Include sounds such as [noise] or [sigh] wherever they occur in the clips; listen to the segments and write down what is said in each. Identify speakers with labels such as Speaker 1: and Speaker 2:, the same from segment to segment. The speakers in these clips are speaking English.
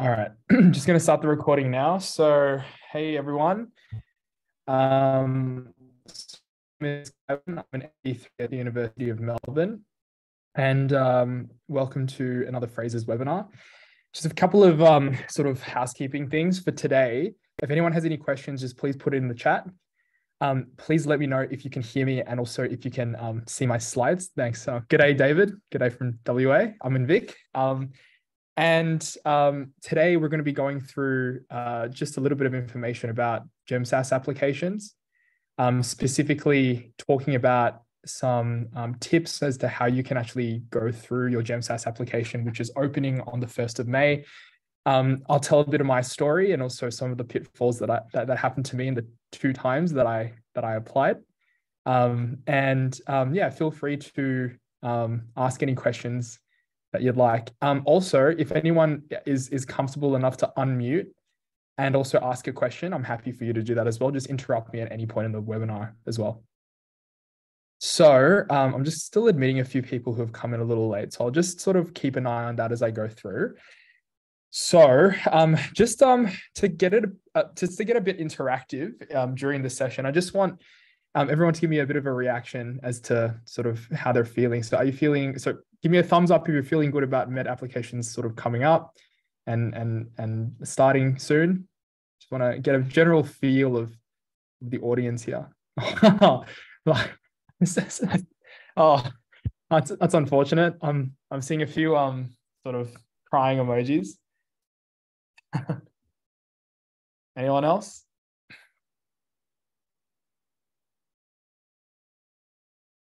Speaker 1: All right, [clears throat] just going to start the recording now. So, hey everyone. Um, I'm an MD3 at the University of Melbourne, and um, welcome to another Fraser's webinar. Just a couple of um, sort of housekeeping things for today. If anyone has any questions, just please put it in the chat. Um, please let me know if you can hear me and also if you can um, see my slides. Thanks. Uh, g'day, David. G'day from WA. I'm in Vic. Um, and um, today we're going to be going through uh, just a little bit of information about GemSAS applications, um, specifically talking about some um, tips as to how you can actually go through your GemSAS application, which is opening on the 1st of May. Um, I'll tell a bit of my story and also some of the pitfalls that, I, that, that happened to me in the two times that I that I applied. Um, and um, yeah, feel free to ask any questions that you'd like. Um, also, if anyone is is comfortable enough to unmute and also ask a question, I'm happy for you to do that as well. Just interrupt me at any point in the webinar as well. So um, I'm just still admitting a few people who have come in a little late. So I'll just sort of keep an eye on that as I go through. So um, just um, to get it uh, just to get a bit interactive um, during the session, I just want um, everyone to give me a bit of a reaction as to sort of how they're feeling. So are you feeling so give me a thumbs up if you're feeling good about med applications sort of coming up and and and starting soon. Just want to get a general feel of the audience here. [laughs] like, [laughs] oh, that's that's unfortunate. I'm I'm seeing a few um sort of crying emojis. [laughs] Anyone else?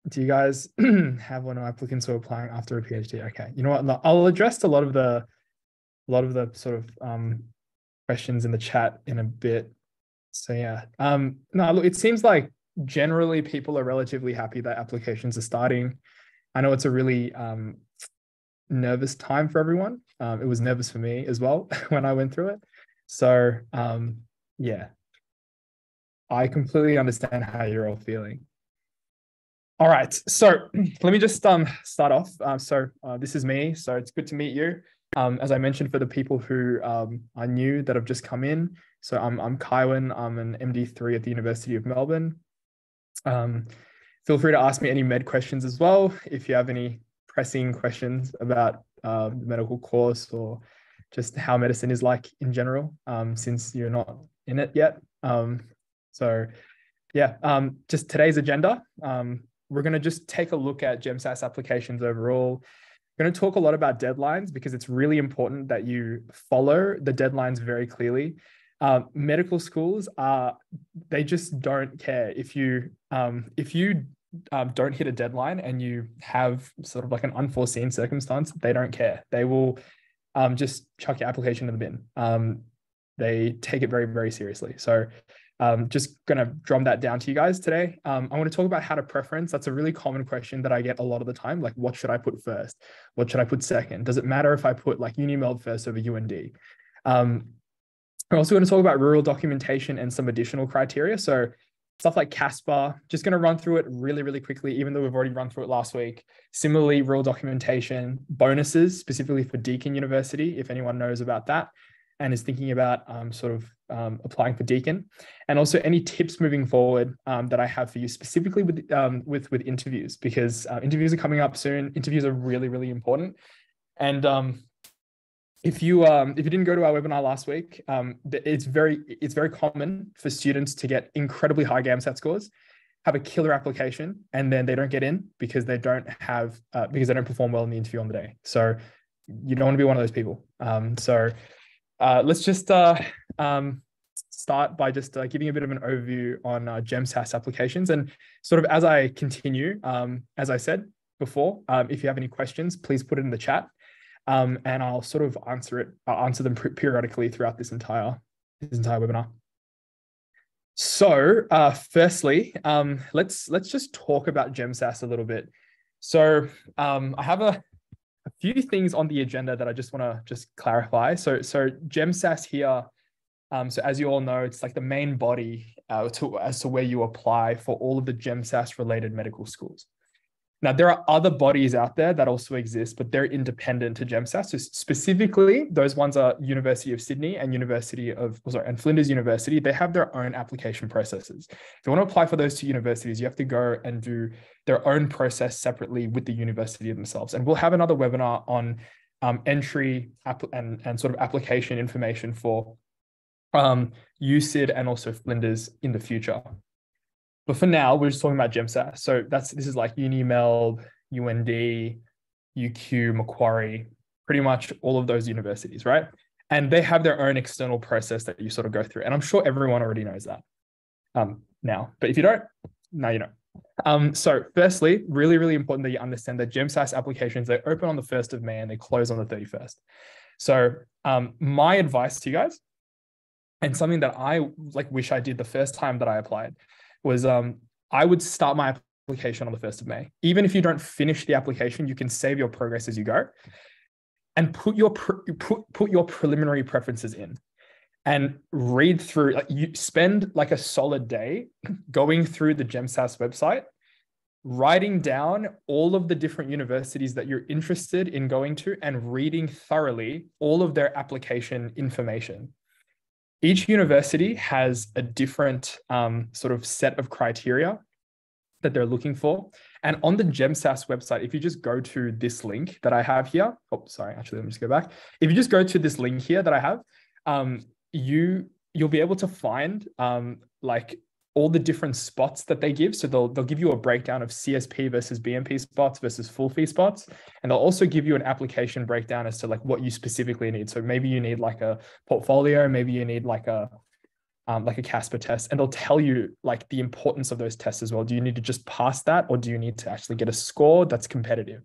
Speaker 1: Do you guys [clears throat] have one of applicants who are applying after a PhD? Okay, you know what? I'll address a lot of the, a lot of the sort of um, questions in the chat in a bit. So yeah, um, no, look, it seems like generally people are relatively happy that applications are starting. I know it's a really um, nervous time for everyone. Um, it was nervous for me as well [laughs] when I went through it. So um, yeah, I completely understand how you're all feeling. All right, so [clears throat] let me just um, start off. Uh, so uh, this is me. So it's good to meet you. Um, as I mentioned, for the people who um, are new that have just come in, so I'm I'm Kaiwan. I'm an MD3 at the University of Melbourne. Um, feel free to ask me any med questions as well if you have any pressing questions about uh, the medical course or just how medicine is like in general, um, since you're not in it yet. Um, so yeah, um, just today's agenda. Um, we're going to just take a look at GemSAS applications overall. We're going to talk a lot about deadlines because it's really important that you follow the deadlines very clearly. Uh, medical schools are they just don't care if you um, if you um, don't hit a deadline and you have sort of like an unforeseen circumstance, they don't care. They will um, just chuck your application in the bin. Um, they take it very very seriously. So um, just going to drum that down to you guys today. Um, I want to talk about how to preference. That's a really common question that I get a lot of the time. Like, what should I put first? What should I put second? Does it matter if I put like UniMelb first over UND? Um, we're also going to talk about rural documentation and some additional criteria. So stuff like CASPER, just going to run through it really, really quickly, even though we've already run through it last week. Similarly, rural documentation, bonuses, specifically for Deakin University, if anyone knows about that and is thinking about um, sort of um, applying for Deakin, and also any tips moving forward um, that I have for you specifically with um, with with interviews because uh, interviews are coming up soon. Interviews are really really important, and um, if you um, if you didn't go to our webinar last week, it's very it's very common for students to get incredibly high GAMSAT scores, have a killer application, and then they don't get in because they don't have uh, because they don't perform well in the interview on the day. So you don't want to be one of those people. so uh, let's just uh, um, start by just uh, giving a bit of an overview on uh, GemSAS applications. And sort of as I continue, um, as I said before, um, if you have any questions, please put it in the chat. Um, and I'll sort of answer it, I'll answer them periodically throughout this entire, this entire webinar. So, uh, firstly, um, let's let's just talk about GemSAS a little bit. So, um, I have a a few things on the agenda that I just want to just clarify. So, so GemSAS here, um, so as you all know, it's like the main body uh, to, as to where you apply for all of the GemSAS related medical schools. Now, there are other bodies out there that also exist, but they're independent to GEMSAS. So specifically, those ones are University of Sydney and University of, oh, sorry, and Flinders University. They have their own application processes. If you want to apply for those two universities, you have to go and do their own process separately with the university themselves. And we'll have another webinar on um, entry and, and sort of application information for um, USyd and also Flinders in the future. But for now, we're just talking about GEMSAS. So that's this is like UniMelb, UND, UQ, Macquarie, pretty much all of those universities, right? And they have their own external process that you sort of go through. And I'm sure everyone already knows that um, now. But if you don't, now you know. Um, so firstly, really, really important that you understand that GEMSAS applications, they open on the 1st of May and they close on the 31st. So um, my advice to you guys, and something that I like wish I did the first time that I applied was um, I would start my application on the 1st of May. Even if you don't finish the application, you can save your progress as you go and put your put, put your preliminary preferences in and read through like you spend like a solid day going through the GEMSAS website writing down all of the different universities that you're interested in going to and reading thoroughly all of their application information each university has a different um, sort of set of criteria that they're looking for. And on the GEMSAS website, if you just go to this link that I have here, oh, sorry, actually, let me just go back. If you just go to this link here that I have, um, you you'll be able to find um, like all the different spots that they give. So they'll they'll give you a breakdown of CSP versus BMP spots versus full fee spots, and they'll also give you an application breakdown as to like what you specifically need. So maybe you need like a portfolio, maybe you need like a um, like a Casper test, and they'll tell you like the importance of those tests as well. Do you need to just pass that, or do you need to actually get a score that's competitive?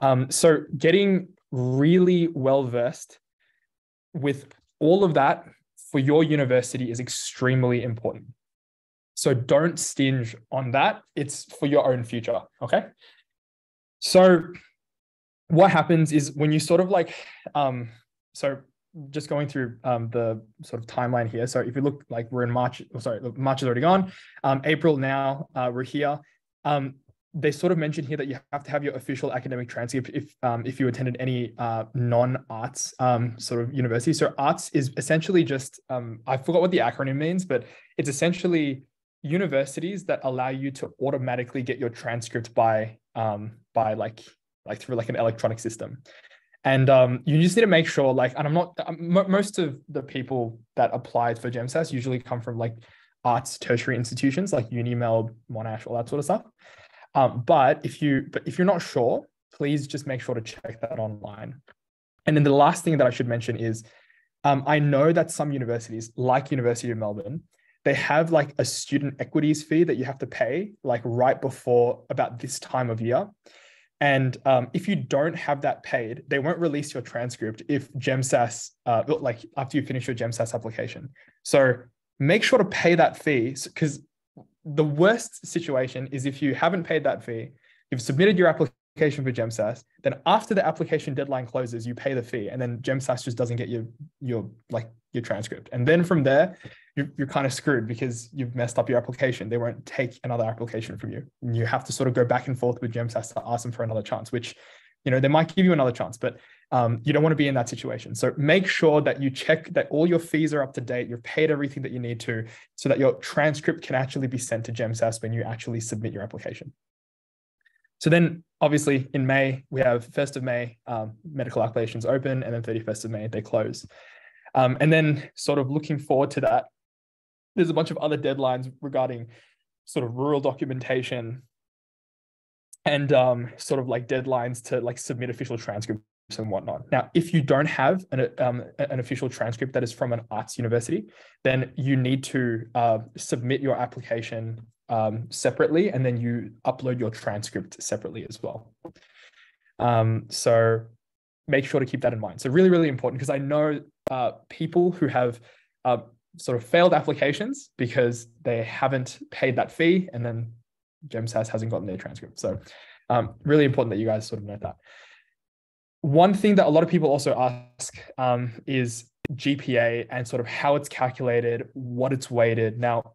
Speaker 1: Um, so getting really well versed with all of that for your university is extremely important. So don't stinge on that. It's for your own future. Okay. So what happens is when you sort of like, um, so just going through um, the sort of timeline here. So if you look like we're in March, oh, sorry, March is already gone. Um, April now, uh, we're here. Um, they sort of mentioned here that you have to have your official academic transcript if um, if you attended any uh, non-AARTS um, sort of university. So AARTS is essentially just um, I forgot what the acronym means, but it's essentially universities that allow you to automatically get your transcript by um, by like like through like an electronic system. And um, you just need to make sure like and i'm not um, most of the people that applied for gemsas usually come from like AARTS tertiary institutions like UniMelb, monash all that sort of stuff. Um, but if you but if you're not sure please just make sure to check that online. And then the last thing that i should mention is um, i know that some universities like university of melbourne they have like a student equities fee that you have to pay like right before about this time of year. And um, if you don't have that paid, they won't release your transcript if GEMSAS, uh, like after you finish your GEMSAS application. So make sure to pay that fee because the worst situation is if you haven't paid that fee, you've submitted your application for GEMSAS, then after the application deadline closes, you pay the fee, and then GEMSAS just doesn't get your your like your transcript. And then from there, you're, you're kind of screwed because you've messed up your application. They won't take another application from you. And you have to sort of go back and forth with GEMSAS to ask them for another chance, which, you know, they might give you another chance, but um, you don't want to be in that situation. So make sure that you check that all your fees are up to date. You've paid everything that you need to so that your transcript can actually be sent to GEMSAS when you actually submit your application. So then obviously in May, we have 1st of May, um, medical applications open, and then 31st of May, they close. Um, and then sort of looking forward to that, there's a bunch of other deadlines regarding sort of rural documentation and um, sort of like deadlines to like submit official transcripts and whatnot. Now, if you don't have an, um, an official transcript that is from an AARTS university, then you need to uh, submit your application um, separately and then you upload your transcript separately as well. Um, so make sure to keep that in mind. So really, really important because I know uh, people who have uh, sort of failed applications because they haven't paid that fee and then GEMSAS hasn't gotten their transcript. So um, really important that you guys sort of note that. One thing that a lot of people also ask um, is GPA and sort of how it's calculated, what it's weighted. Now,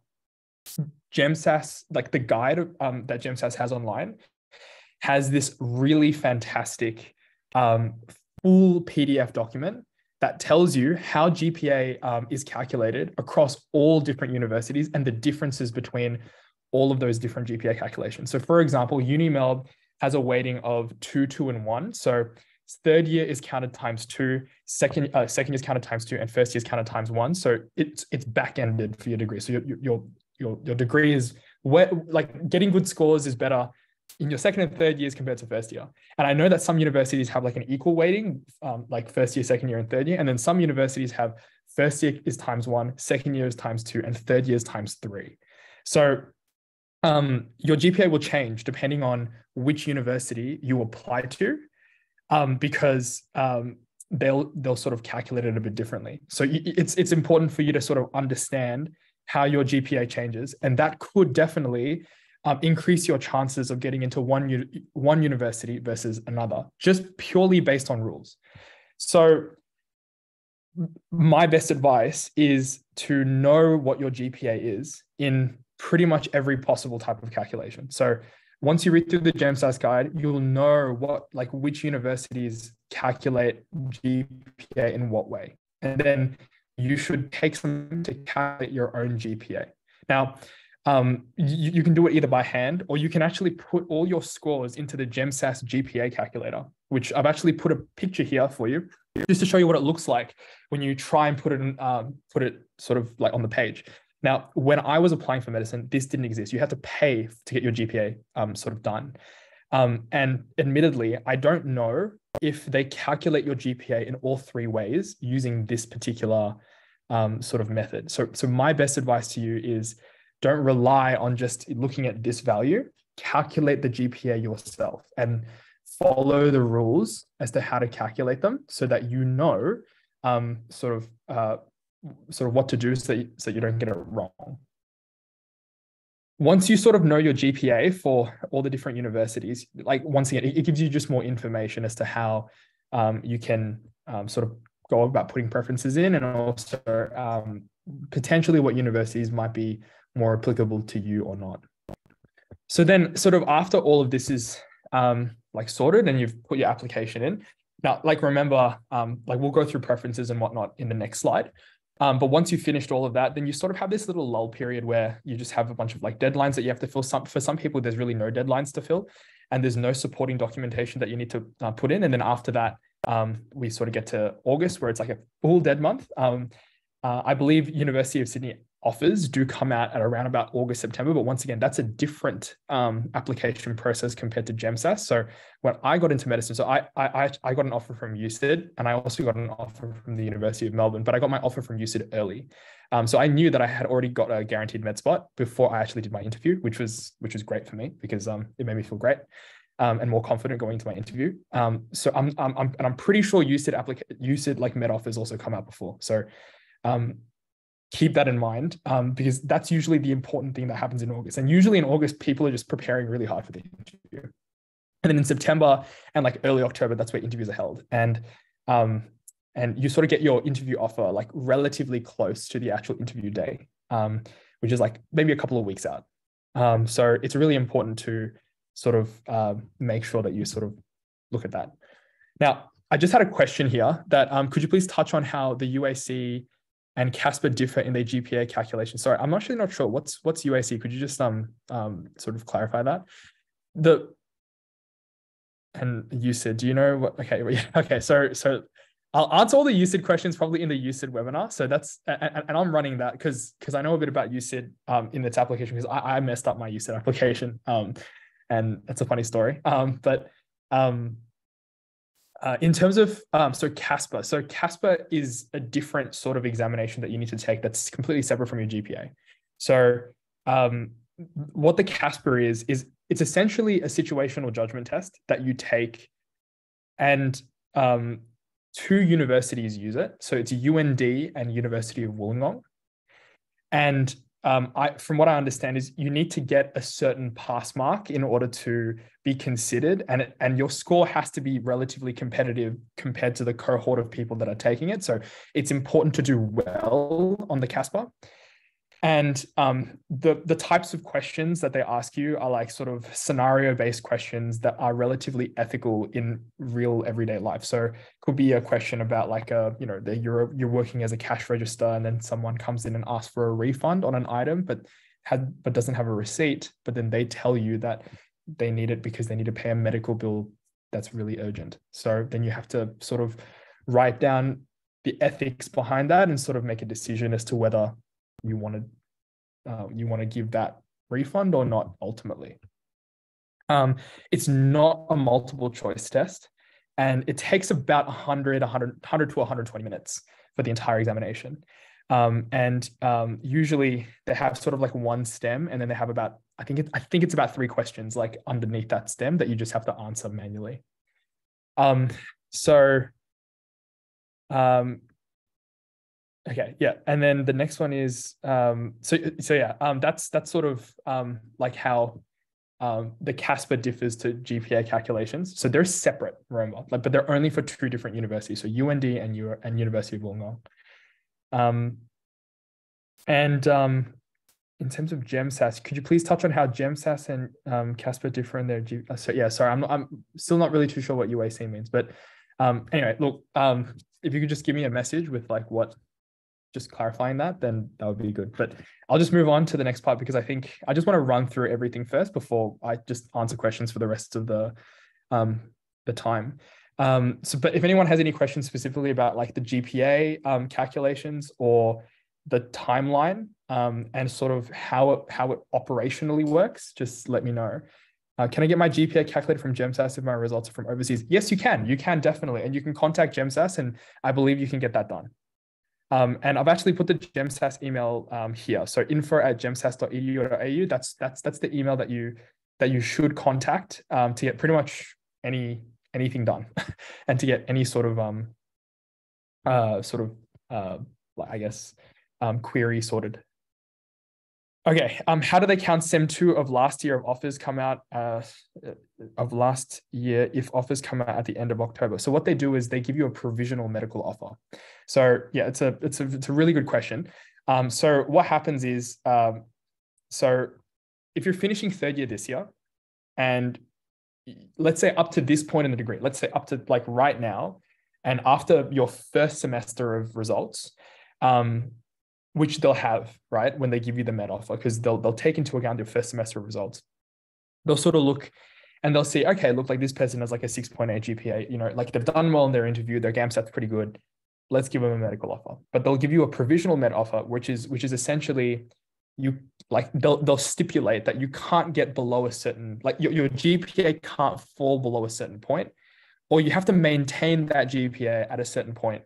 Speaker 1: GEMSAS, like the guide um, that GEMSAS has online, has this really fantastic um, full PDF document that tells you how GPA um, is calculated across all different universities and the differences between all of those different GPA calculations. So, for example, UniMelb has a weighting of two, two, and one. So, third year is counted times two, second uh, second year is counted times two, and first year is counted times one. So it's it's back ended for your degree. So your your your your degree is where like getting good scores is better in your second and third years compared to first year. And I know that some universities have like an equal weighting, um, like first year, second year, and third year. And then some universities have first year is times one, second year is times two, and third year is times three. So um, your GPA will change depending on which university you apply to, um, because um, they'll they'll sort of calculate it a bit differently. So it's it's important for you to sort of understand how your GPA changes, and that could definitely um, increase your chances of getting into one, one university versus another, just purely based on rules. So, my best advice is to know what your GPA is in pretty much every possible type of calculation. So, once you read through the GemSAS guide, you'll know what, like, which universities calculate GPA in what way. And then you should take some to calculate your own GPA. Now, um, you, you, can do it either by hand or you can actually put all your scores into the GemSAS GPA calculator, which I've actually put a picture here for you just to show you what it looks like when you try and put it in, um, put it sort of like on the page. Now, when I was applying for medicine, this didn't exist. You had to pay to get your GPA um, sort of done. Um, and admittedly, I don't know if they calculate your GPA in all three ways using this particular um, sort of method. So, so my best advice to you is don't rely on just looking at this value. Calculate the GPA yourself and follow the rules as to how to calculate them so that you know um, sort of uh, sort of what to do so that, so you don't get it wrong. Once you sort of know your GPA for all the different universities, like once again, it, gives you just more information as to how um, you can um, sort of go about putting preferences in and also um, potentially what universities might be more applicable to you or not. So then, sort of after all of this is um, like sorted and you've put your application in. Now, like remember, um, like we'll go through preferences and whatnot in the next slide. Um, but once you've finished all of that, then you sort of have this little lull period where you just have a bunch of like deadlines that you have to fill. Some for some people, there's really no deadlines to fill, and there's no supporting documentation that you need to uh, put in. And then after that, um, we sort of get to August, where it's like a full dead month. Um, uh, I believe University of Sydney offers do come out at around about August, September. But once again, that's a different um, application process compared to GemSAS. So when I got into medicine, so I, I I got an offer from USyd and I also got an offer from the University of Melbourne, but I got my offer from USyd early. Um, so I knew that I had already got a guaranteed med spot before I actually did my interview, which was which was great for me because um, it made me feel great. Um, and more confident going into my interview. Um, so I'm, I'm, I'm, and I'm pretty sure USyd applica- USyd like med offers also come out before. So um, keep that in mind um, because that's usually the important thing that happens in August. And usually in August, people are just preparing really hard for the interview. And then in September and like early October, that's where interviews are held. And um, and you sort of get your interview offer like relatively close to the actual interview day, um, which is like maybe a couple of weeks out. Um, so it's really important to sort of uh, make sure that you sort of look at that. Now, I just had a question here that um, could you please touch on how the UAC and Casper differ in their GPA calculation. Sorry, I'm actually not sure what's what's UAC. Could you just um um sort of clarify that? The and USyd, do you know what? Okay, [laughs] okay. So so I'll answer all the USyd questions probably in the USyd webinar. So that's and, and I'm running that because because I know a bit about USyd um in its application because I, I messed up my USyd application um and that's a funny story um but um uh, in terms of um, so Casper, so Casper is a different sort of examination that you need to take that's completely separate from your GPA. So um, what the Casper is is it's essentially a situational judgment test that you take, and um, two universities use it. So it's UND and University of Wollongong, and um, I, from what I understand, is you need to get a certain pass mark in order to be considered, and it, and your score has to be relatively competitive compared to the cohort of people that are taking it. So it's important to do well on the Casper. And um, the the types of questions that they ask you are like sort of scenario based questions that are relatively ethical in real everyday life. So it could be a question about like a you know that you're you're working as a cash register and then someone comes in and asks for a refund on an item, but had but doesn't have a receipt, but then they tell you that they need it because they need to pay a medical bill that's really urgent. So then you have to sort of write down the ethics behind that and sort of make a decision as to whether you want to uh, you want to give that refund or not ultimately. Um, it's not a multiple choice test and it takes about 100, 100, 100 to 120 minutes for the entire examination. Um, and um, usually they have sort of like one stem and then they have about, I think, it, I think it's about three questions like underneath that stem that you just have to answer manually. Um, so um, Okay, yeah, and then the next one is um, so so yeah, um, that's that's sort of um, like how um, the CASPER differs to GPA calculations. So they're separate, remember, like, but they're only for two different universities, so UND and U and University of Wollongong. Um, and um, in terms of GemSAS, could you please touch on how GemSAS and um, CASPER differ in their G? Uh, so yeah, sorry, I'm I'm still not really too sure what UAC means, but um, anyway, look, um, if you could just give me a message with like what just clarifying that, then that would be good. But I'll just move on to the next part because I think I just want to run through everything first before I just answer questions for the rest of the um, the time. Um, so, but if anyone has any questions specifically about like the GPA um, calculations or the timeline um, and sort of how it, how it operationally works, just let me know. Uh, can I get my GPA calculated from GemSAS if my results are from overseas? Yes, you can. You can definitely, and you can contact GemSAS, and I believe you can get that done. Um, and I've actually put the GemSAS email um, here. So info at gemsas.edu.au. That's that's that's the email that you that you should contact um, to get pretty much any anything done, [laughs] and to get any sort of um uh sort of uh I guess um, query sorted. Okay, um, how do they count SEM two of last year of offers come out uh, of last year if offers come out at the end of October? So what they do is they give you a provisional medical offer. So yeah, it's a it's a it's a really good question. Um, so what happens is um, so if you're finishing third year this year, and let's say up to this point in the degree, let's say up to like right now, and after your first semester of results, um, which they'll have, right, when they give you the med offer, because they'll they'll take into account your first semester results. They'll sort of look and they'll see, okay, look like this person has like a 6.8 GPA, you know, like they've done well in their interview, their GAMSAT's pretty good. Let's give them a medical offer. But they'll give you a provisional med offer, which is which is essentially you like they'll they'll stipulate that you can't get below a certain like your, your GPA can't fall below a certain point, or you have to maintain that GPA at a certain point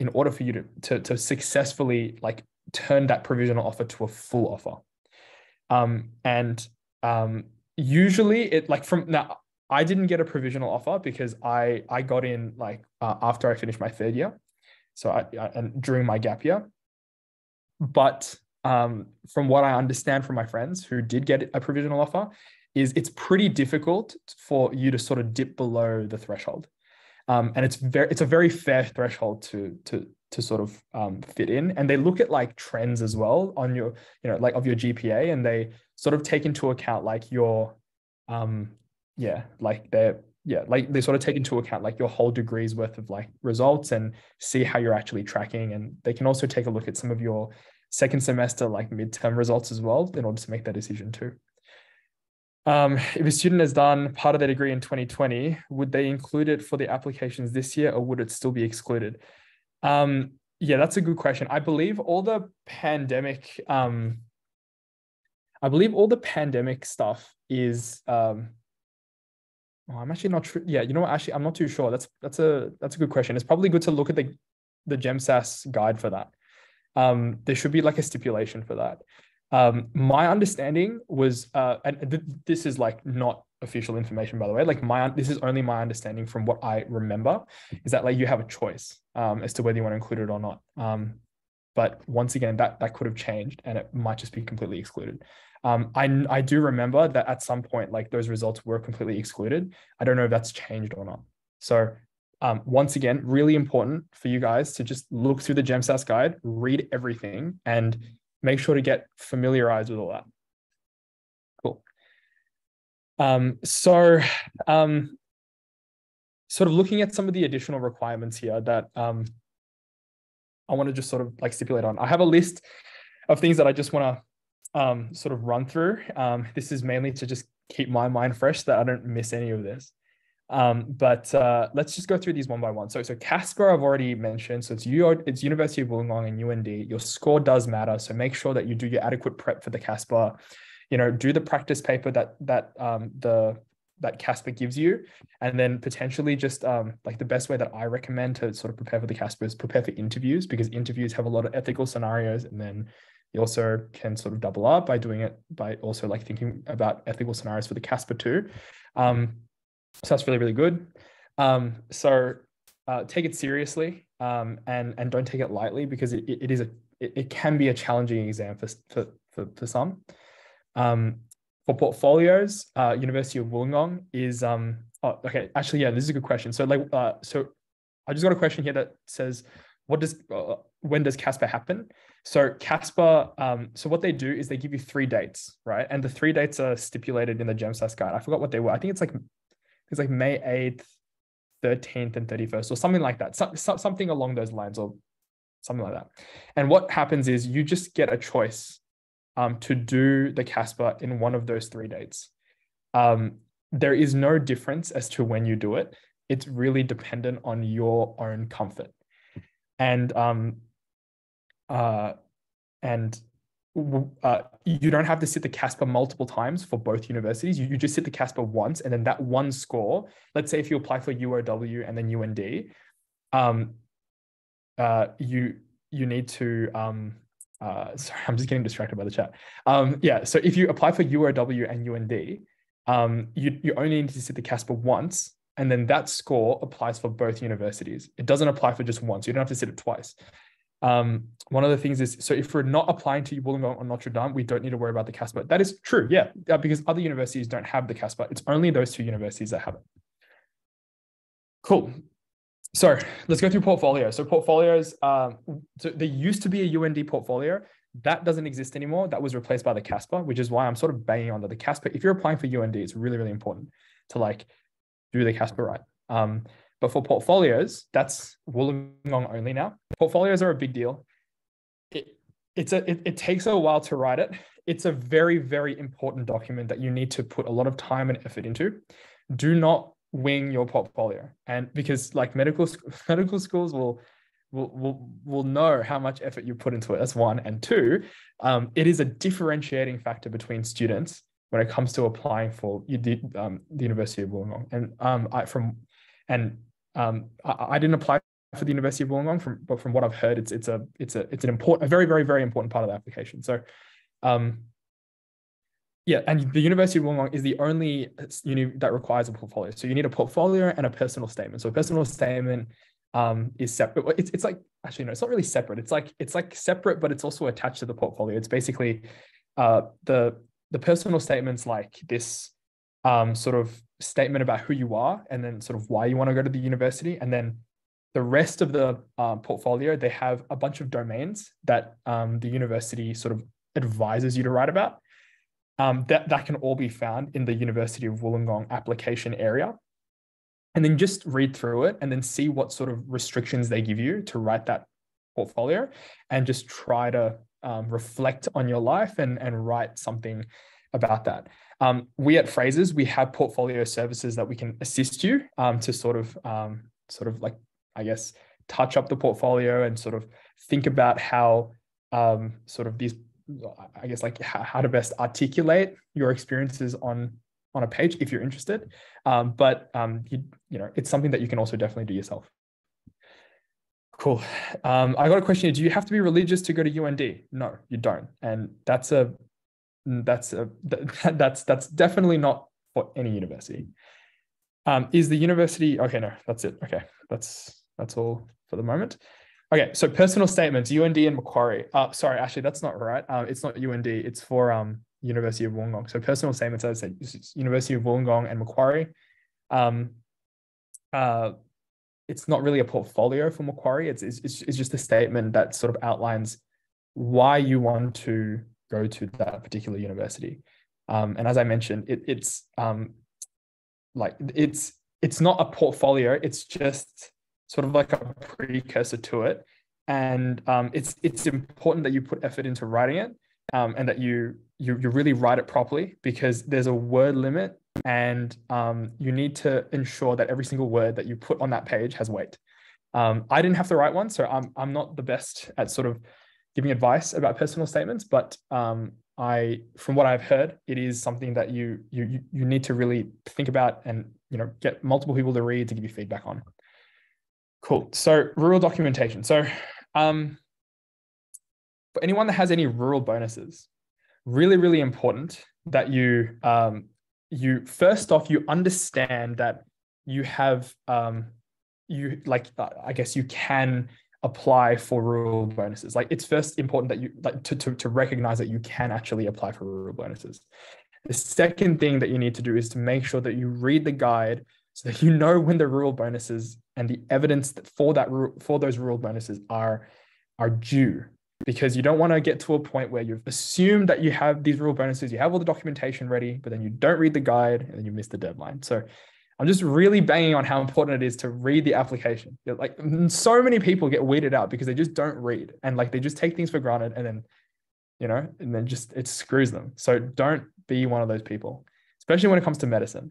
Speaker 1: in order for you to to, to successfully like turn that provisional offer to a full offer. Um, and um, usually it like from now, I didn't get a provisional offer because I I got in like uh, after I finished my third year, so I, I and during my gap year. But um, from what I understand from my friends who did get a provisional offer, is it's pretty difficult for you to sort of dip below the threshold, um, and it's very it's a very fair threshold to to to sort of um, fit in. And they look at like trends as well on your you know like of your gpa and they sort of take into account like your um yeah like they're yeah like they sort of take into account like your whole degree's worth of like results and see how you're actually tracking. And they can also take a look at some of your second semester like midterm results as well in order to make that decision too. Um, if a student has done part of their degree in 2020, would they include it for the applications this year or would it still be excluded? Um, yeah, that's a good question. I believe all the pandemic, um, I believe all the pandemic stuff is. Um, oh, I'm actually not sure. Yeah, you know what? Actually, I'm not too sure. That's that's a that's a good question. It's probably good to look at the the GemSAS guide for that. Um, there should be like a stipulation for that. Um, my understanding was, uh, and th- this is like not official information by the way. Like my this is only my understanding from what i remember is that like you have a choice um, as to whether you want to include it or not. Um, but once again that that could have changed and it might just be completely excluded. Um, I, I do remember that at some point like those results were completely excluded. I don't know if that's changed or not. So um, once again really important for you guys to just look through the gemsas guide read everything and make sure to get familiarized with all that. Um, so, um, sort of looking at some of the additional requirements here that um, I want to just sort of like stipulate on. I have a list of things that I just want to um, sort of run through. Um, this is mainly to just keep my mind fresh that I don't miss any of this. Um, but uh, let's just go through these one by one. So, so Casper I've already mentioned. So it's you, it's University of Wollongong and UND. Your score does matter. So make sure that you do your adequate prep for the Casper. You know, do the practice paper that that um, the that Casper gives you, and then potentially just um, like the best way that I recommend to sort of prepare for the Casper is prepare for interviews because interviews have a lot of ethical scenarios, and then you also can sort of double up by doing it by also like thinking about ethical scenarios for the Casper too. Um, so that's really, really good. Um, so uh, take it seriously um, and, and don't take it lightly because it, it is a, it, it can be a challenging exam for, for, for, for some. Um, for portfolios, uh, University of Wollongong is, um, oh, okay, actually, yeah, this is a good question. So like, uh, so I just got a question here that says, what does, uh, when does Casper happen? So Casper, um, so what they do is they give you three dates, right? And the three dates are stipulated in the GemSAS guide. I forgot what they were. I think it's like it's like May 8th, 13th, and 31st, or something like that. So, so, something along those lines, or something like that. And what happens is you just get a choice um, to do the Casper in one of those three dates. Um, there is no difference as to when you do it. It's really dependent on your own comfort. And um, uh, and uh, you don't have to sit the Casper multiple times for both universities. You, you just sit the Casper once, and then that one score. Let's say if you apply for UOW and then UND, um, uh, you you need to. Um, uh, [laughs] sorry, I'm just getting distracted by the chat. Um, yeah, so if you apply for UOW and UND, um, you you only need to sit the Casper once, and then that score applies for both universities. It doesn't apply for just once. You don't have to sit it twice. Um, one of the things is so if we're not applying to Wollongong or Notre Dame, we don't need to worry about the Casper. That is true, yeah, because other universities don't have the Casper. It's only those two universities that have it. Cool. So let's go through portfolios. So portfolios, um, so there used to be a UND portfolio. That doesn't exist anymore. That was replaced by the Casper, which is why I'm sort of banging on that the Casper. If you're applying for UND, it's really, really important to like do the Casper right. Um, but for portfolios, that's Wollongong only now. Portfolios are a big deal. It, it's a, it, it takes a while to write it. It's a very, very important document that you need to put a lot of time and effort into. Do not wing your portfolio. And because like medical, [laughs] medical schools will, will, will, will know how much effort you put into it. That's one. And two, um, it is a differentiating factor between students when it comes to applying for the, um, the University of Wollongong. And um, I, from and um, I, I, didn't apply for the University of Wollongong, from but from what I've heard, it's it's a it's a it's an important, a very very very important part of the application. So, um, yeah, and the University of Wollongong is the only uni that requires a portfolio. So you need a portfolio and a personal statement. So a personal statement um, is separate. It's it's like actually no, it's not really separate. It's like it's like separate, but it's also attached to the portfolio. It's basically uh, the the personal statements like this um, sort of statement about who you are and then sort of why you want to go to the university. And then the rest of the uh, portfolio, they have a bunch of domains that um, the university sort of advises you to write about. Um, that, that can all be found in the University of Wollongong application area. And then just read through it and then see what sort of restrictions they give you to write that portfolio and just try to um, reflect on your life and, and write something about that. Um, we at Frasers, we have portfolio services that we can assist you um, to sort of, um, sort of like, I guess, touch up the portfolio and sort of think about how um, sort of these, I guess, like how, to best articulate your experiences on on a page if you're interested. Um, but um, you, you know, it's something that you can also definitely do yourself. Cool. Um, I got a question. Do you have to be religious to go to UND? No, you don't. And that's a that's a, [laughs] that's that's definitely not for any university. Um, is the university okay? No, that's it. Okay, that's that's all for the moment. Okay, so personal statements, UND and Macquarie. Uh, sorry, actually, that's not right. Uh, it's not UND. It's for um, University of Wollongong. So personal statements, as I said, University of Wollongong and Macquarie. Um, uh, it's not really a portfolio for Macquarie. It's, it's, it's just a statement that sort of outlines why you want to go to that particular university. Um, and as I mentioned, it, it's um, like it's it's not a portfolio. It's just sort of like a precursor to it. And um, it's it's important that you put effort into writing it um, and that you, you you really write it properly because there's a word limit and um, you need to ensure that every single word that you put on that page has weight. Um, I didn't have to write one, so I'm I'm not the best at sort of giving advice about personal statements, but um, I, from what I've heard, it is something that you you you need to really think about and you know get multiple people to read to give you feedback on. Cool. So rural documentation. So um, for anyone that has any rural bonuses, really really important that you um, you first off you understand that you have um, you like uh, I guess you can apply for rural bonuses. Like it's first important that you like to, to, to recognize that you can actually apply for rural bonuses. The second thing that you need to do is to make sure that you read the guide so that you know when the rural bonuses and the evidence that for that for those rural bonuses are are due because you don't want to get to a point where you've assumed that you have these rural bonuses, you have all the documentation ready, but then you don't read the guide and then you miss the deadline. So I'm just really banging on how important it is to read the application. Like mm, so many people get weeded out because they just don't read and like they just take things for granted and then, you know, and then just it screws them. So don't be one of those people, especially when it comes to medicine.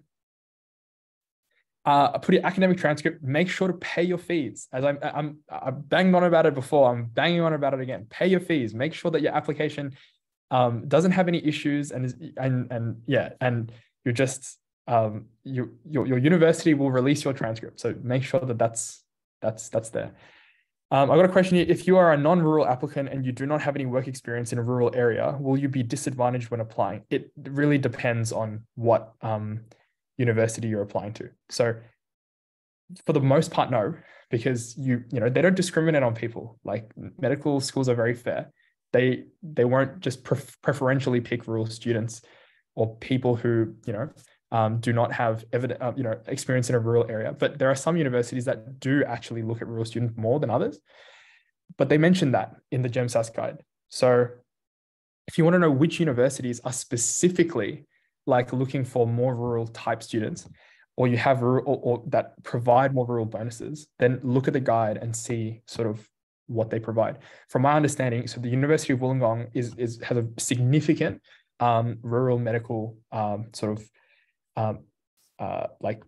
Speaker 1: Uh, put your academic transcript. Make sure to pay your fees. As I'm, I'm, I banged on about it before. I'm banging on about it again. Pay your fees. Make sure that your application um, doesn't have any issues and and and yeah, and you're just um, you, your, your university will release your transcript. So make sure that that's, that's, that's there. Um, I got a question here. If you are a non-rural applicant and you do not have any work experience in a rural area, will you be disadvantaged when applying? It really depends on what um, university you're applying to. So for the most part, no, because you, you know, they don't discriminate on people. Like medical schools are very fair. They, they won't just preferentially pick rural students or people who, you know, um, do not have evident, uh, you know, experience in a rural area. But there are some universities that do actually look at rural students more than others. But they mentioned that in the GemSAS guide. So if you want to know which universities are specifically like looking for more rural type students, or you have rural or, or that provide more rural bonuses, then look at the guide and see sort of what they provide. From my understanding, so the University of Wollongong is, is has a significant um, rural medical um, sort of um, uh, like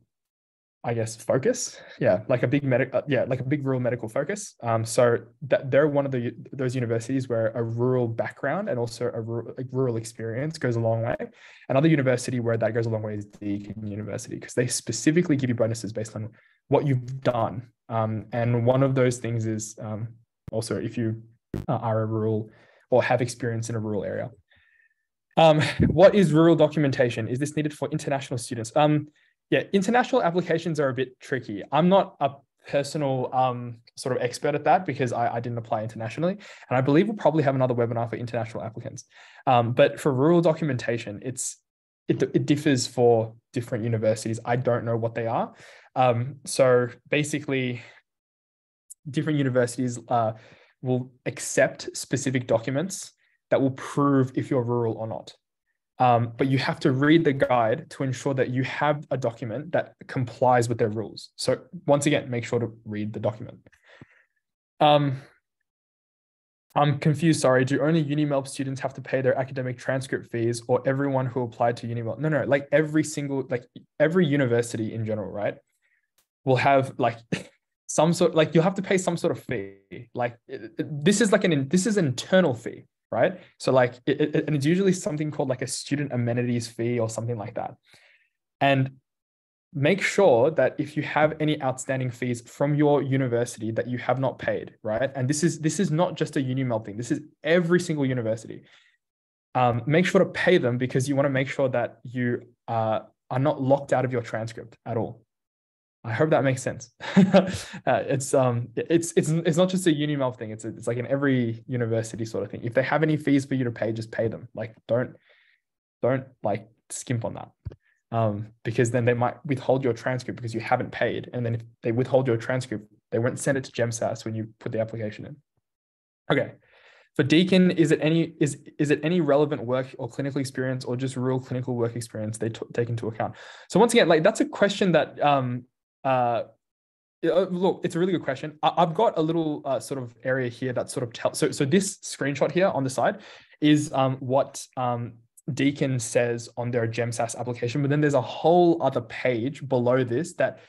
Speaker 1: I guess focus, yeah, like a big medical, uh, yeah, like a big rural medical focus. Um, so that they're one of the those universities where a rural background and also a rural, a rural experience goes a long way. Another university where that goes a long way is Deakin University because they specifically give you bonuses based on what you've done. Um, and one of those things is um, also if you are a rural or have experience in a rural area. Um, what is rural documentation? Is this needed for international students? Um, yeah, international applications are a bit tricky. I'm not a personal um, sort of expert at that because I, I, didn't apply internationally. And I believe we'll probably have another webinar for international applicants. Um, but for rural documentation, it's it, it, differs for different universities. I don't know what they are. Um, so basically, different universities uh, will accept specific documents that will prove if you're rural or not. Um, but you have to read the guide to ensure that you have a document that complies with their rules. So once again, make sure to read the document. Um, I'm confused, sorry. Do only UniMelb students have to pay their academic transcript fees or everyone who applied to UniMelb? No, no, like every single, like every university in general, right? Will have like [laughs] some sort, like you'll have to pay some sort of fee. Like this is like an, this is an internal fee right? So like, it, it, and it's usually something called like a student amenities fee or something like that. And make sure that if you have any outstanding fees from your university that you have not paid, right? And this is this is not just a UniMelb thing. This is every single university. Um, make sure to pay them because you want to make sure that you uh, are not locked out of your transcript at all. I hope that makes sense. [laughs] uh, it's um it's it's it's not just a UniMelb thing. It's it's like in every university sort of thing. If they have any fees for you to pay, just pay them. Like don't don't like skimp on that. Um, because then they might withhold your transcript because you haven't paid. And then if they withhold your transcript, they won't send it to GemSAS when you put the application in. Okay. for Deakin, is it any is is it any relevant work or clinical experience or just real clinical work experience they t- take into account? So once again, like that's a question that um uh look, it's a really good question. I, have got a little uh, sort of area here that sort of tells. So so this screenshot here on the side is um what um Deakin says on their GemSAS application, but then there's a whole other page below this that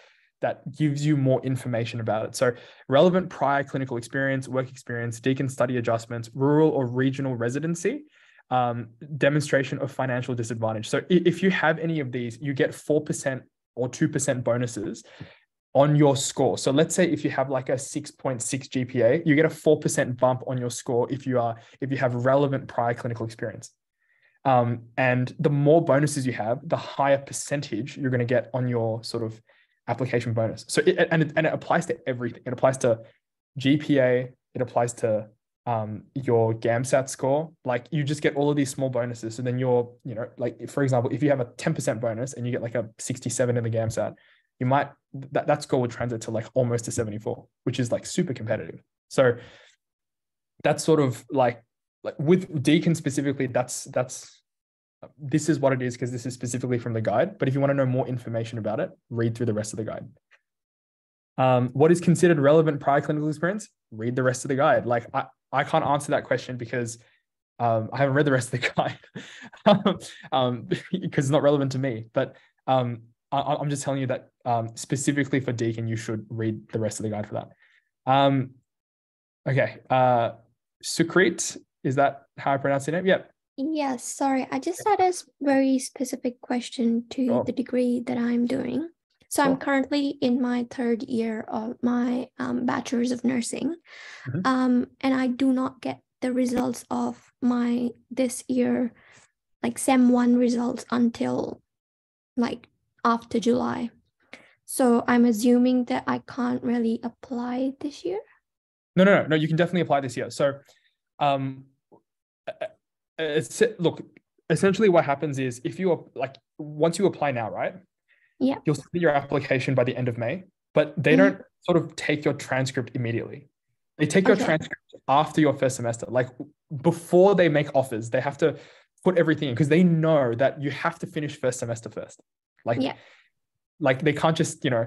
Speaker 1: that gives you more information about it. So, relevant prior clinical experience, work experience, Deakin study adjustments, rural or regional residency, um, demonstration of financial disadvantage. So, if you have any of these, you get 4% or 2% bonuses on your score. So, let's say if you have like a 6.6 GPA, you get a 4% bump on your score if you are if you have relevant prior clinical experience. Um, and the more bonuses you have, the higher percentage you're going to get on your sort of application bonus. So it, and it, and it applies to everything. It applies to GPA. It applies to um, your GAMSAT score. Like you just get all of these small bonuses. So then you're, you know, like for example, if you have a 10% bonus and you get like a 67 in the GAMSAT, you might that, that score would translate to like almost a 74, which is like super competitive. So that's sort of like like with Deakin specifically, that's that's this is what it is because this is specifically from the guide. But if you want to know more information about it, read through the rest of the guide. Um, what is considered relevant prior clinical experience? Read the rest of the guide. Like I, I can't answer that question because um, I haven't read the rest of the [laughs] guide um, [laughs] because it's not relevant to me. But um, I, am just telling you that um, specifically for Deakin, you should read the rest of the guide for that. Um, okay. Uh, Sukrit, is that how I pronounce your name? Yep.
Speaker 2: Yes, sorry. I just had a very specific question to oh. the degree that I'm doing. So I'm currently in my third year of my um, bachelor's of nursing, mm-hmm. um, and I do not get the results of my this year, like SEM one results until like after July. So I'm assuming that I can't really apply this year.
Speaker 1: No, no, no, no. You can definitely apply this year. So, um, it's look essentially what happens is if you are like once you apply now right
Speaker 2: yeah
Speaker 1: you'll submit your application by the end of may but they mm-hmm. don't sort of take your transcript immediately they take your okay. transcript after your first semester like before they make offers they have to put everything in because they know that you have to finish first semester first like yeah. like they can't just you know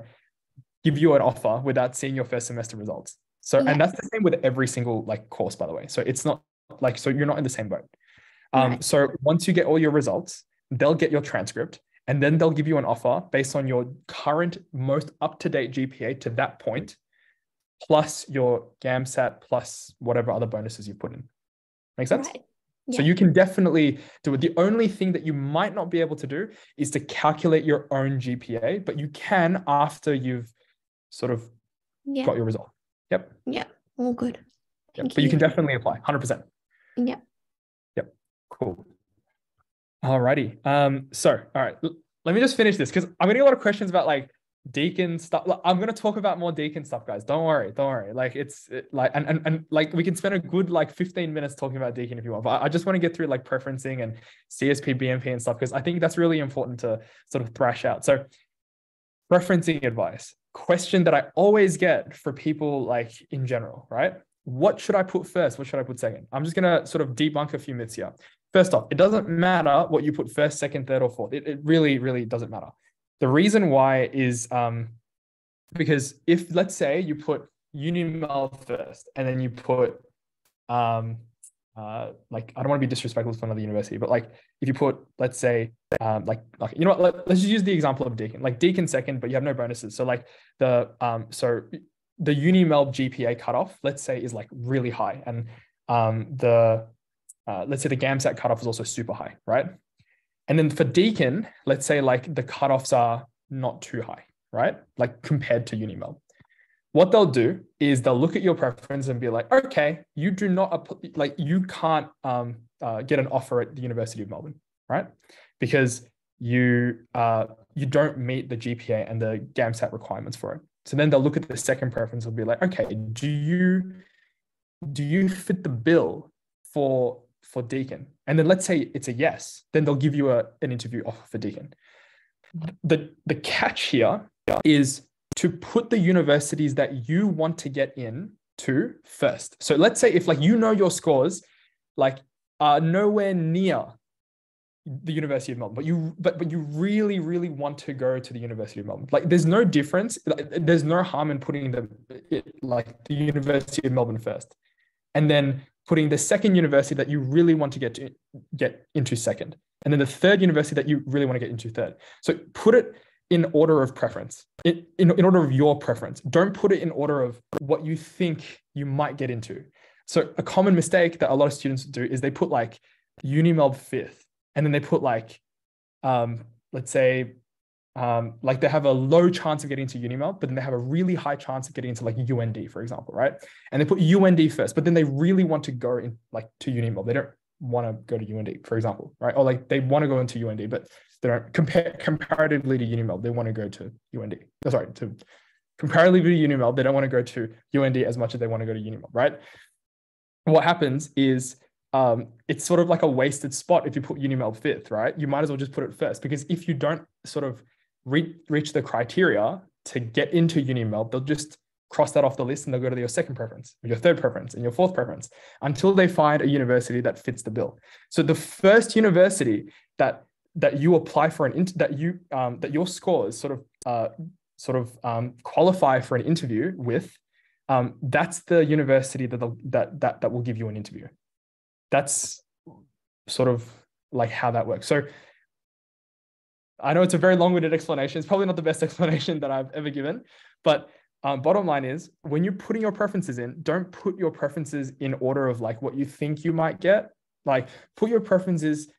Speaker 1: give you an offer without seeing your first semester results so yeah. and that's the same with every single like course by the way so it's not like so you're not in the same boat um, right. So once you get all your results, they'll get your transcript and then they'll give you an offer based on your current most up to date GPA to that point, plus your GAMSAT, plus whatever other bonuses you put in. Make sense? Right. Yeah. So you can definitely do it. The only thing that you might not be able to do is to calculate your own GPA, but you can after you've sort of yeah. got your result. Yep.
Speaker 2: Yeah. All good.
Speaker 1: Yep. But you. you can definitely apply 100%.
Speaker 2: Yep. Yep.
Speaker 1: Cool. Alrighty. Um, so all right, let me just finish this because I'm getting a lot of questions about like Deakin stuff. I'm gonna talk about more Deakin stuff, guys. Don't worry, don't worry. Like it's it, like and, and and like we can spend a good like 15 minutes talking about Deakin if you want. But I, I just want to get through like preferencing and CSP, BMP and stuff because I think that's really important to sort of thrash out. So preferencing advice, question that I always get for people like in general, right? What should I put first? What should I put second? I'm just gonna sort of debunk a few myths here. First off, it doesn't matter what you put first, second, third, or fourth. It, it really, really doesn't matter. The reason why is um, because if let's say you put UniMelb first and then you put um, uh, like I don't want to be disrespectful to another university, but like if you put let's say um, like like you know what let, us just use the example of Deakin, like Deakin second, but you have no bonuses. So like the um so the UniMelb GPA cutoff, let's say, is like really high, and um the uh, let's say the GAMSAT cutoff is also super high, right? And then for Deakin, let's say like the cutoffs are not too high, right? Like compared to UniMelb. What they'll do is they'll look at your preference and be like, okay, you do not like you can't um, uh, get an offer at the University of Melbourne, right? Because you uh, you don't meet the GPA and the GAMSAT requirements for it. So then they'll look at the second preference and be like, okay, do you do you fit the bill for for Deakin, and then let's say it's a yes, then they'll give you a, an interview offer for Deakin. The, the catch here is to put the universities that you want to get in to first. So let's say if like you know your scores like are nowhere near the University of Melbourne, but you but but you really really want to go to the University of Melbourne. Like there's no difference. There's no harm in putting the like the University of Melbourne first, and then putting the second university that you really want to get to get into second, and then the third university that you really want to get into third. So put it in order of preference, in, in, in order of your preference. Don't put it in order of what you think you might get into. So a common mistake that a lot of students do is they put like UniMelb fifth, and then they put like, um, let's say, um, like they have a low chance of getting into UniMelb, but then they have a really high chance of getting into like UND, for example, right? And they put UND first, but then they really want to go in like to UniMelb. They don't want to go to UND, for example, right? Or like they want to go into UND, but they don't compare comparatively to UniMelb. They want to go to UND. Oh, sorry, to comparatively to UniMelb, they don't want to go to UND as much as they want to go to UniMelb, right? What happens is um, it's sort of like a wasted spot if you put UniMelb fifth, right? You might as well just put it first because if you don't sort of re- reach the criteria to get into UniMelb, they'll just cross that off the list and they'll go to your second preference, your third preference, and your fourth preference until they find a university that fits the bill. So the first university that that you apply for an int- that you um, that your scores sort of uh, sort of um, qualify for an interview with, um, that's the university that, that that that will give you an interview. That's sort of like how that works. So I know it's a very long-winded explanation. It's probably not the best [laughs] explanation that I've ever given, but um, bottom line is when you're putting your preferences in, don't put your preferences in order of like what you think you might get. Like put your preferences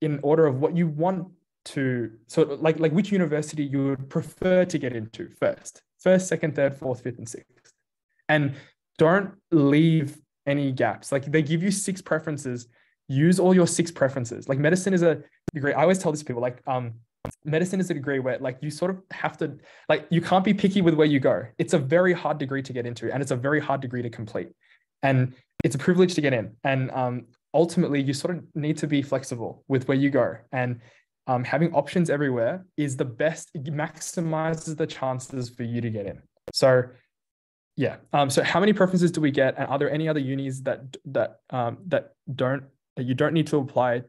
Speaker 1: in order of what you want to so like like which university you would prefer to get into first. First second third fourth fifth and sixth. And don't leave any gaps. Like they give you six preferences. Use all your six preferences. Like medicine is a degree i always tell this people like um medicine is a degree where like you sort of have to like you can't be picky with where you go. It's a very hard degree to get into and it's a very hard degree to complete. And it's a privilege to get in. And um, ultimately you sort of need to be flexible with where you go. And um, having options everywhere is the best it maximizes the chances for you to get in. So yeah. Um, so how many preferences do we get? And are there any other unis that that um, that don't that you don't need to apply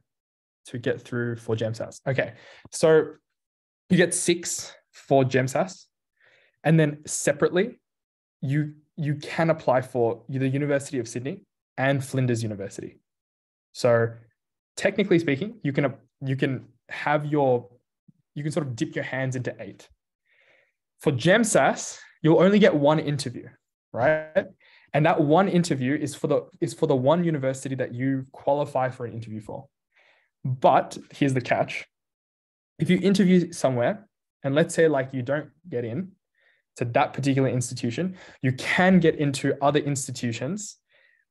Speaker 1: to get through for gemsas okay. So you get six for gemsas and then separately you you can apply for the university of sydney and flinders university so technically speaking, you can you can have your you can sort of dip your hands into eight. For GemSAS, you'll only get one interview, right? And that one interview is for the is for the one university that you qualify for an interview for. But here's the catch. If you interview somewhere, and let's say like you don't get in to that particular institution, you can get into other institutions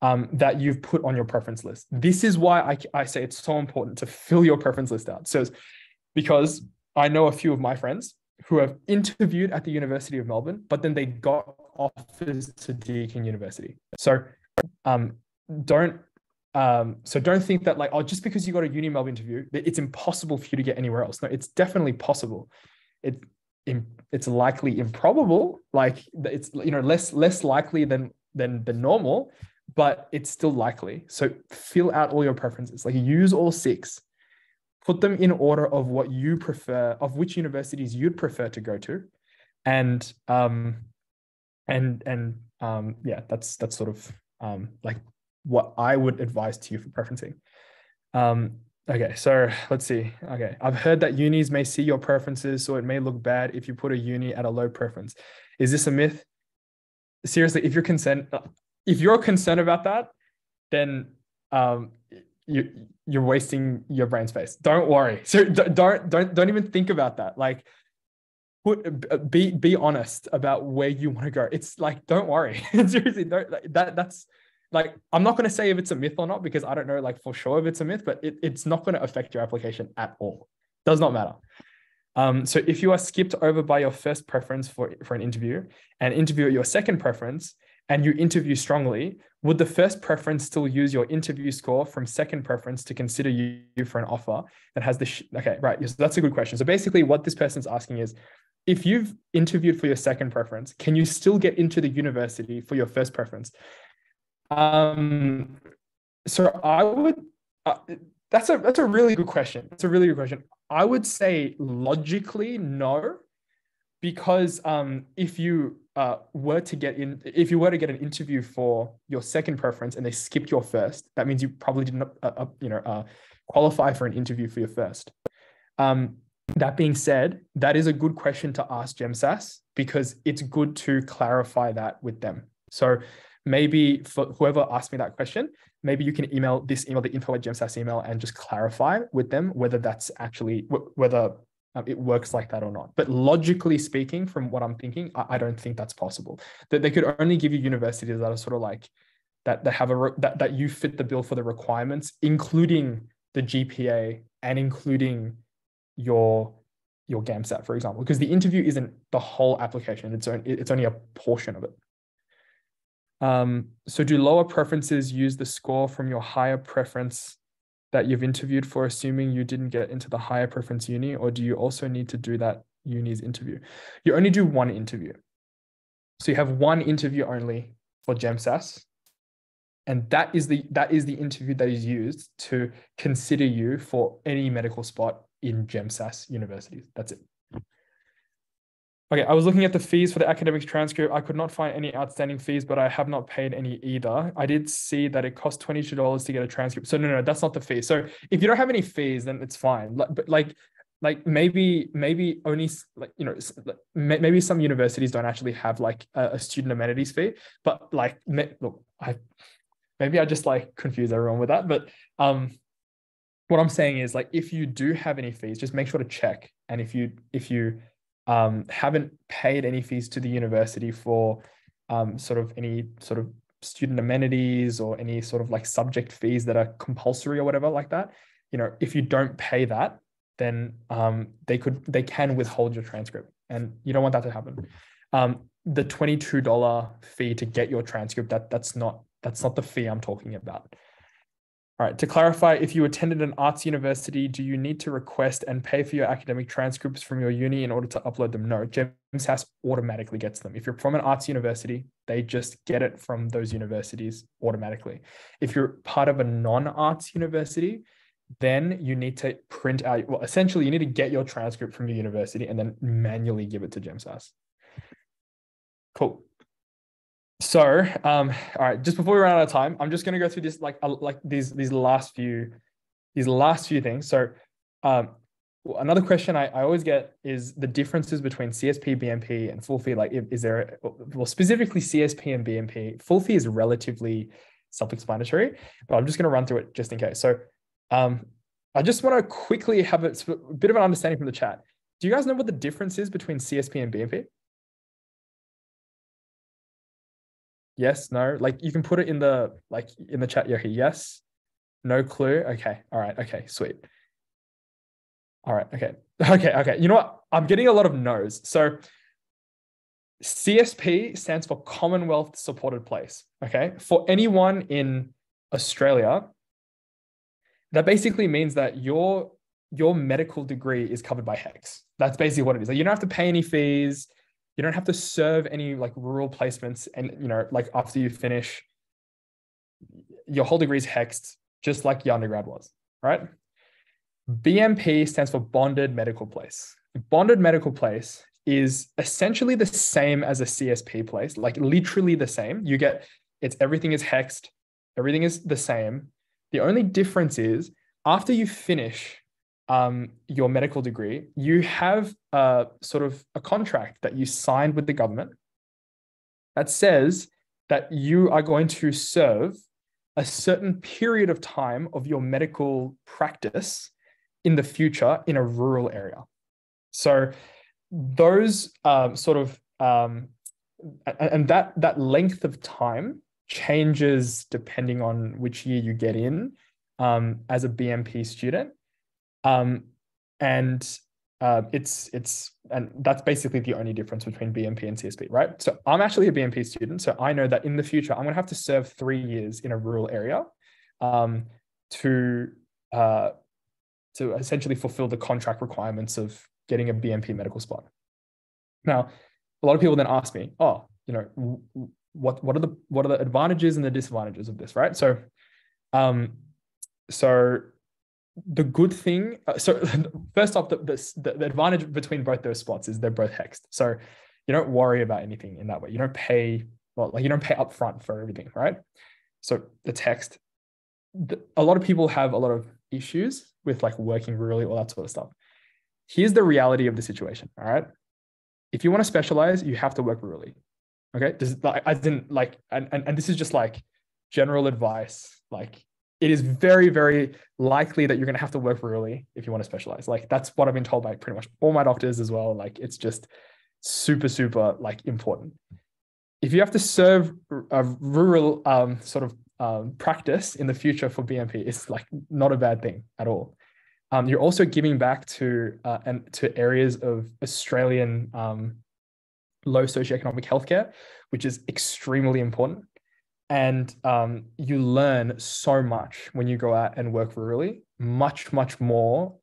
Speaker 1: um, that you've put on your preference list. This is why I, I say it's so important to fill your preference list out. So, because I know a few of my friends who have interviewed at the University of Melbourne, but then they got offers to Deakin University. So, um, don't um, so don't think that like oh just because you got a UniMelb interview, it's impossible for you to get anywhere else. No, it's definitely possible. It it's likely improbable, like it's you know less less likely than than the normal, but it's still likely. So fill out all your preferences, like use all six, put them in order of what you prefer, of which universities you'd prefer to go to. And um and and um yeah, that's that's sort of um like what I would advise to you for preferencing. Um okay, so let's see. Okay, I've heard that unis may see your preferences, so it may look bad if you put a uni at a low preference. Is this a myth? Seriously, if you're concerned, if you're concerned about that, then um, you you're wasting your brain space. Don't worry. So don't don't don't even think about that. Like put be be honest about where you want to go. It's like don't worry. [laughs] Seriously, don't like, that that's like I'm not going to say if it's a myth or not because I don't know like for sure if it's a myth, but it, it's not going to affect your application at all. Does not matter. Um, so if you are skipped over by your first preference for, for an interview and interview at your second preference, and you interview strongly, would the first preference still use your interview score from second preference to consider you for an offer that has the sh- okay right yes that's a good question so basically what this person's asking is if you've interviewed for your second preference can you still get into the university for your first preference um so I would. Uh, that's a that's a really good question. It's a really good question. I would say logically no, because um, if you uh, were to get in, if you were to get an interview for your second preference and they skipped your first, that means you probably didn't, uh, uh, you know, uh, qualify for an interview for your first. Um, that being said, that is a good question to ask GemSAS because it's good to clarify that with them. So maybe for whoever asked me that question, maybe you can email this email, the info at GemSAS email, and just clarify with them whether that's actually whether um, it works like that or not. But logically speaking, from what I'm thinking, I, don't think that's possible. That they could only give you universities that are sort of like that that have a that that you fit the bill for the requirements, including the GPA and including your your GAMSAT, for example, because the interview isn't the whole application; it's only, it's only a portion of it. Um, so, do lower preferences use the score from your higher preference that you've interviewed for, assuming you didn't get into the higher preference uni, or do you also need to do that uni's interview? You only do one interview. So you have one interview only for GemSAS, and that is the that is the interview that is used to consider you for any medical spot in GemSAS universities. That's it. Okay, I was looking at the fees for the academics transcript. I could not find any outstanding fees, but I have not paid any either. I did see that it cost $22 to get a transcript. So no, no, that's not the fee. So if you don't have any fees, then it's fine. But like, like maybe, maybe only like, you know, maybe some universities don't actually have like a, student amenities fee, but like, look, I, maybe I just like confuse everyone with that. But um, what I'm saying is like, if you do have any fees, just make sure to check. And if you, if you, um, haven't paid any fees to the university for um, sort of any sort of student amenities or any sort of like subject fees that are compulsory or whatever like that. You know if you don't pay that then um, they could they can withhold your transcript and you don't want that to happen. Um, the $22 fee to get your transcript that that's not that's not the fee i'm talking about all right, to clarify, if you attended an AARTS university, do you need to request and pay for your academic transcripts from your uni in order to upload them? No, GemSAS automatically gets them. If you're from an AARTS university, they just get it from those universities automatically. If you're part of a non-AARTS university, then you need to print out, well, essentially you need to get your transcript from your university and then manually give it to GemSAS. Cool. So, um, all right, just before we run out of time, I'm just going to go through this like like these these last few these last few things. So, um, another question I, I always get is the differences between CSP, BMP, and full fee. Like, is there well specifically CSP and BMP? Full fee is relatively self-explanatory, but I'm just going to run through it just in case. So, um, I just want to quickly have a, a bit of an understanding from the chat. Do you guys know what the difference is between CSP and BMP? Yes, no. Like you can put it in the like in the chat, Yoki. Yes, no clue. Okay, all right. Okay, sweet. All right. Okay. [laughs] Okay. Okay. You know what? I'm getting a lot of no's. So CSP stands for Commonwealth Supported Place. Okay. For anyone in Australia, that basically means that your your medical degree is covered by HECS. That's basically what it is. Like you don't have to pay any fees you don't have to serve any like rural placements and you know like after you finish your whole degree is hexed just like your undergrad was right? Bmp stands for bonded medical place. Bonded medical place is essentially the same as a csp place like literally the same. You get it's everything is hexed everything is the same. The only difference is after you finish um, your medical degree, you have a sort of a contract that you signed with the government that says that you are going to serve a certain period of time of your medical practice in the future in a rural area. So those um, sort of um, and that that length of time changes depending on which year you get in um, as a BMP student. Um, and uh, it's it's and that's basically the only difference between BMP and CSP, right? So I'm actually a BMP student, so I know that in the future I'm going to have to serve three years in a rural area um, to uh, to essentially fulfill the contract requirements of getting a BMP medical spot. Now, a lot of people then ask me, oh, you know, what what are the what are the advantages and the disadvantages of this, right? So Um, so the good thing, uh, so [laughs] first off, the, the, the advantage between both those spots is they're both hexed. So you don't worry about anything in that way. You don't pay, well, like you don't pay upfront for everything, right? So the text, the, a lot of people have a lot of issues with like working really, all that sort of stuff. Here's the reality of the situation. All right. If you want to specialize, you have to work really. Okay. Is like, I didn't like, and, and, and this is just like general advice. Like it is very, very likely that you're going to have to work really if you want to specialize. Like that's what I've been told by pretty much all my doctors as well. Like it's just super, super like important. If you have to serve a rural um, sort of um, practice in the future for BMP, it's like not a bad thing at all. Um, you're also giving back to uh, and to areas of Australian um, low socioeconomic healthcare, which is extremely important and um, you learn so much when you go out and work rurally much much more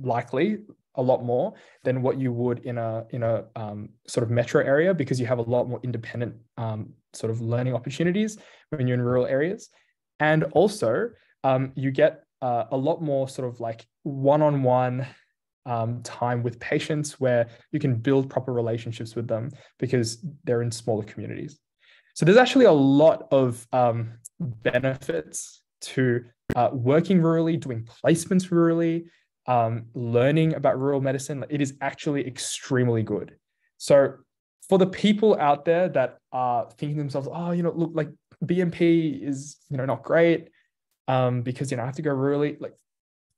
Speaker 1: likely a lot more than what you would in a in a um, sort of metro area because you have a lot more independent um, sort of learning opportunities when you're in rural areas. And also um, you get uh, a lot more sort of like one-on-one um, time with patients where you can build proper relationships with them because they're in smaller communities so there's actually a lot of um, benefits to uh, working rurally, doing placements rurally, um, learning about rural medicine. It is actually extremely good. So for the people out there that are thinking themselves, oh, you know, look, like BMP is, you know, not great um, because, you know, I have to go rurally, like,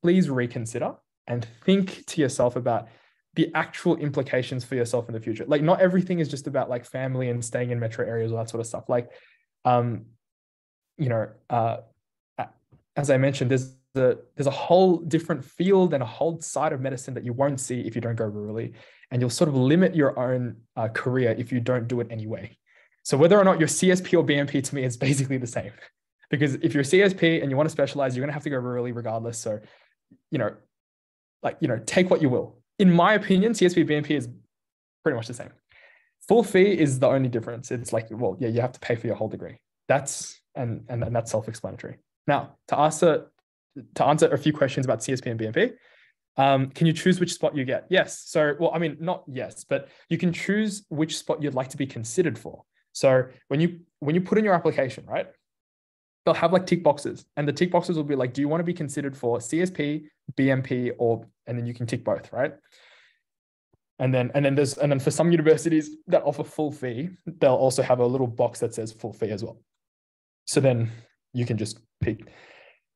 Speaker 1: please reconsider and think to yourself about the actual implications for yourself in the future. Like not everything is just about like family and staying in metro areas or that sort of stuff. Like, um, you know, uh, as I mentioned, there's a there's a whole different field and a whole side of medicine that you won't see if you don't go rurally, and you'll sort of limit your own uh, career if you don't do it anyway. So whether or not you're CSP or BMP to me is [laughs] basically the same, because if you're CSP and you want to specialize, you're going to have to go rurally regardless. So, you know, like you know, take what you will in my opinion, CSP BMP is pretty much the same. Full fee is the only difference. It's like, well, yeah, you have to pay for your whole degree. That's and and, and that's self-explanatory. Now, to answer to answer a few questions about CSP and BMP, um, can you choose which spot you get? Yes. So, well, I mean, not yes, but you can choose which spot you'd like to be considered for. So when you when you put in your application, right, they'll have like tick boxes, and the tick boxes will be like, do you want to be considered for CSP, BMP, or and then you can tick both, right? And then and then there's and then for some universities that offer full fee, they'll also have a little box that says full fee as well. So then you can just pick.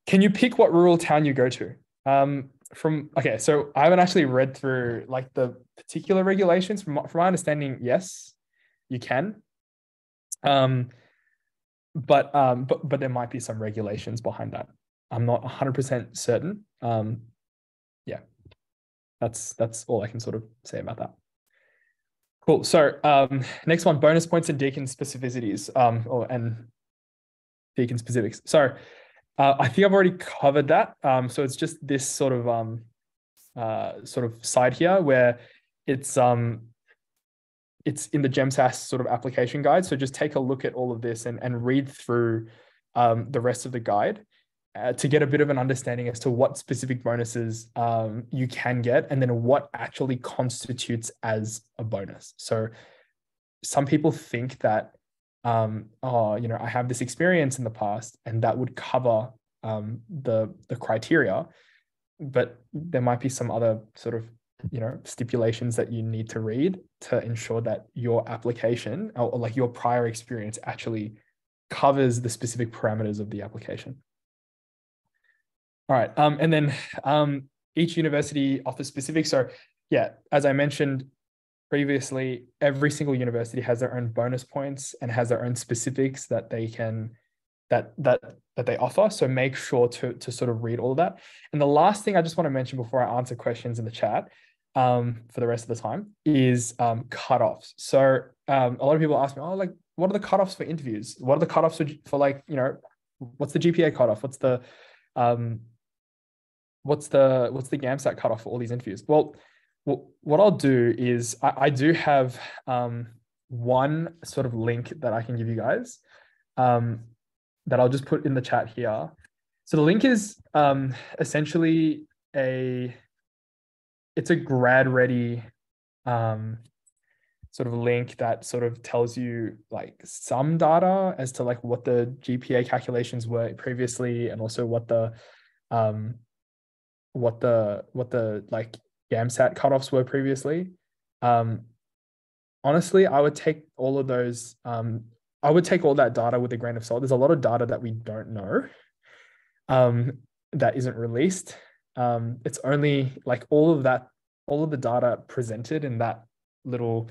Speaker 1: Can you pick what rural town you go to? Um, from okay, so I haven't actually read through like the particular regulations. From from my understanding, yes, you can. Um, but um, but but there might be some regulations behind that. I'm not 100% certain. Um, yeah, that's that's all I can sort of say about that. Cool. So um, next one, bonus points and deakin specificities, um, or and deakin specifics. So uh, I think I've already covered that. Um, so it's just this sort of um, uh, sort of side here where it's um it's in the GemSAS sort of application guide. So just take a look at all of this and, and read through um, the rest of the guide uh, to get a bit of an understanding as to what specific bonuses um, you can get and then what actually constitutes as a bonus. So some people think that, um, oh, you know, I have this experience in the past and that would cover um, the, the criteria, but there might be some other sort of you know stipulations that you need to read to ensure that your application or, or, like your prior experience actually covers the specific parameters of the application. All right um, and then um, each university offers specific so yeah as i mentioned previously every single university has their own bonus points and has their own specifics that they can that that that they offer so make sure to to sort of read all of that. And the last thing i just want to mention before i answer questions in the chat um, for the rest of the time is um, cutoffs. So um, a lot of people ask me, oh, like, what are the cutoffs for interviews? What are the cutoffs for, for like, you know, what's the GPA cutoff? What's the, um, what's the, what's the GAMSAT cutoff for all these interviews? Well, what I'll do is I, I do have um, one sort of link that I can give you guys. Um, that I'll just put in the chat here. So the link is um, essentially a it's a GradReady um, sort of link that sort of tells you like some data as to like what the GPA calculations were previously and also what the um what the what the like GAMSAT cutoffs were previously. Um honestly, I would take all of those um I would take all that data with a grain of salt. There's a lot of data that we don't know um that isn't released. Um it's only like all of that all of the data presented in that little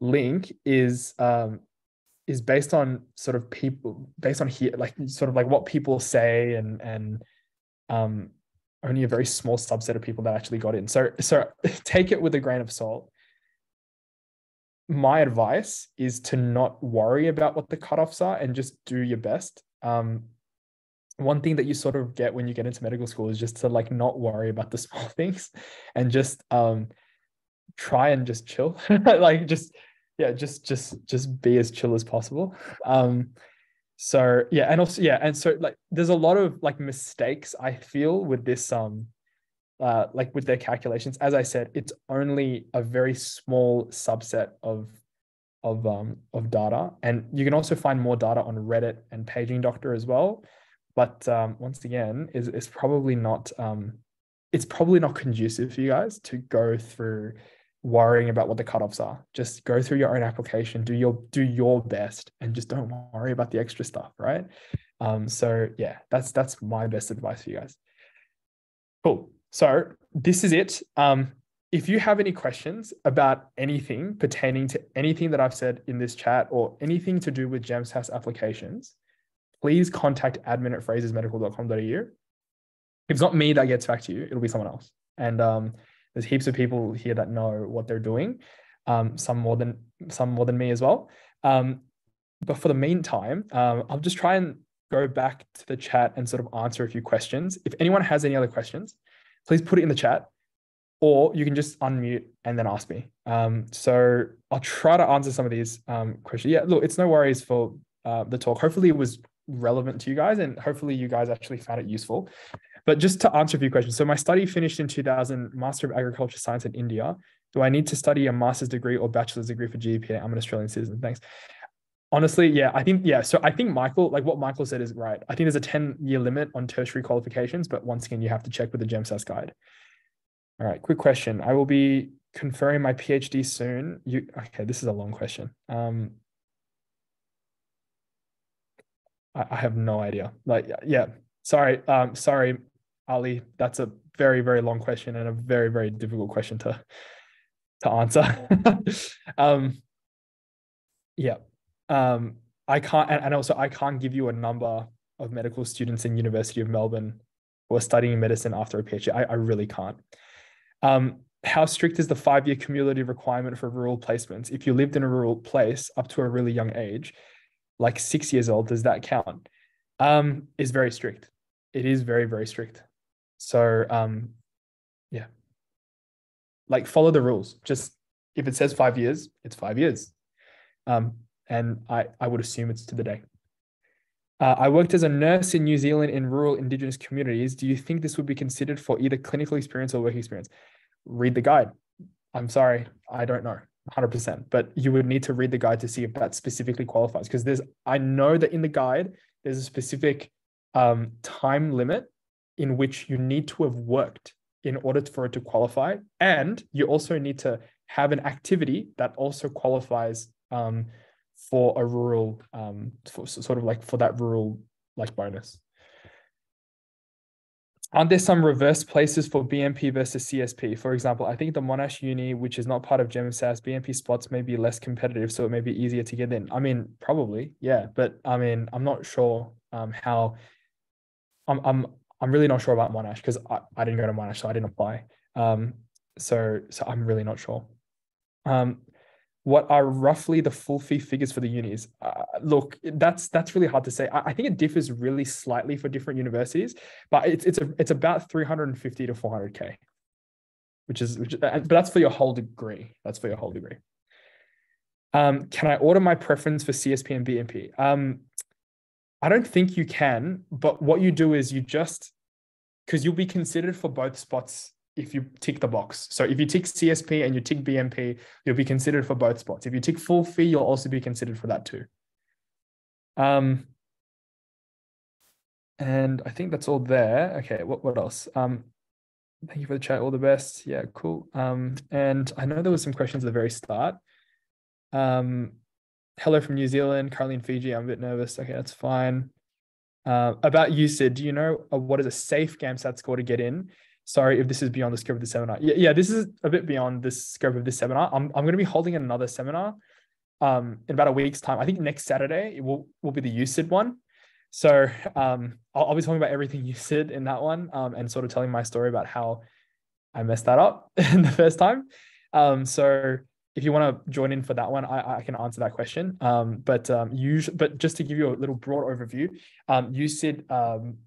Speaker 1: link is um, is based on sort of people based on here like sort of like what people say and and um, only a very small subset of people that actually got in. So so [laughs] take it with a grain of salt. My advice is to not worry about what the cutoffs are and just do your best. Um, one thing that you sort of get when you get into medical school is just to like not worry about the [laughs] small things and just um, try and just chill. [laughs] Like just yeah just just just be as chill as possible. Um so yeah and also yeah and so like there's a lot of like mistakes i feel with this um uh like with their calculations. As i said it's only a very small subset of of um of data. And you can also find more data on reddit and paging doctor as well but um once again is is probably not um it's probably not conducive for you guys to go through worrying about what the cutoffs are. Just go through your own application, do your do your best, and just don't worry about the extra stuff, right? Um, so yeah, that's that's my best advice for you guys. Cool. So this is it. Um, if you have any questions about anything pertaining to anything that I've said in this chat or anything to do with GemSAS applications, please contact admin at frasersmedical.com.au. If it's not me that gets back to you, it'll be someone else. And um, there's heaps of people here that know what they're doing um, some more than some more than me as well. Um, but for the meantime um, i'll just try and go back to the chat and sort of answer a few questions. If anyone has any other questions please put it in the chat or you can just unmute and then ask me. Um, so i'll try to answer some of these um, questions. Yeah look it's no worries for uh, the talk. Hopefully it was relevant to you guys and hopefully you guys actually found it useful but just to answer a few questions. So my study finished in 2000, Master of Agriculture Science in India. Do I need to study a master's degree or bachelor's degree for GPA? I'm an Australian citizen. Thanks. Honestly, yeah, I think, yeah. So I think Michael, like what Michael said is right. I think there's a 10 year limit on tertiary qualifications, but once again, you have to check with the GemSAS guide. All right, quick question. I will be conferring my PhD soon. You okay? This is a long question. Um, I, I have no idea. Like, yeah, sorry, um, sorry, Ali, that's a very, very long question and a very, very difficult question to to answer. [laughs] um, yeah, um, I can't, and, and also I can't give you a number of medical students in University of Melbourne who are studying medicine after a PhD. I, I really can't. Um, how strict is the five-year cumulative requirement for rural placements? If you lived in a rural place up to a really young age, like six years old, does that count? Um, is very strict. It is very, very strict. So um, yeah, like follow the rules. Just if it says five years, it's five years. Um, and I, I would assume it's to the day. Uh, I worked as a nurse in New Zealand in rural Indigenous communities. Do you think this would be considered for either clinical experience or work experience? Read the guide. I'm sorry, I don't know 100%, but you would need to read the guide to see if that specifically qualifies. Because there's, I know that in the guide, there's a specific um, time limit in which you need to have worked in order for it to qualify. And you also need to have an activity that also qualifies um, for a rural, um, for, sort of like for that rural like bonus. Aren't there some reverse places for BMP versus CSP? For example, I think the Monash Uni, which is not part of GemSAS, BMP spots may be less competitive, so it may be easier to get in. I mean, probably, yeah, but I mean, I'm not sure um, how. I'm, I'm I'm really not sure about Monash because I, I didn't go to Monash, so I didn't apply. Um, so so I'm really not sure. Um, what are roughly the full fee figures for the unis? Uh, look, that's that's really hard to say. I, I, think it differs really slightly for different universities, but it's it's a, it's about 350 to 400k, which is which, but that's for your whole degree. That's for your whole degree. Um, can I order my preference for CSP and BMP? Um, I don't think you can, but what you do is you just because you'll be considered for both spots if you tick the box. So if you tick CSP and you tick BMP, you'll be considered for both spots. If you tick full fee, you'll also be considered for that too. Um, and I think that's all there. Okay, what, what else? Um, thank you for the chat. All the best. Yeah, cool. Um, and I know there was some questions at the very start. Um, hello from New Zealand, currently in Fiji. I'm a bit nervous. Okay, that's fine. Uh, about USyd, do you know uh, what is a safe GAMSAT score to get in? Sorry if this is beyond the scope of the seminar. Yeah, yeah, this is a bit beyond the scope of this seminar. I'm, I'm going to be holding another seminar um, in about a week's time. I think next Saturday it will, will be the USyd one. So um, I'll, I'll, be talking about everything [laughs] USyd in that one um, and sort of telling my story about how I messed that up [laughs] in the first time. Um, so if you want to join in for that one, I, I can answer that question. Um, but um, usually, but just to give you a little broad overview, um, USyd um,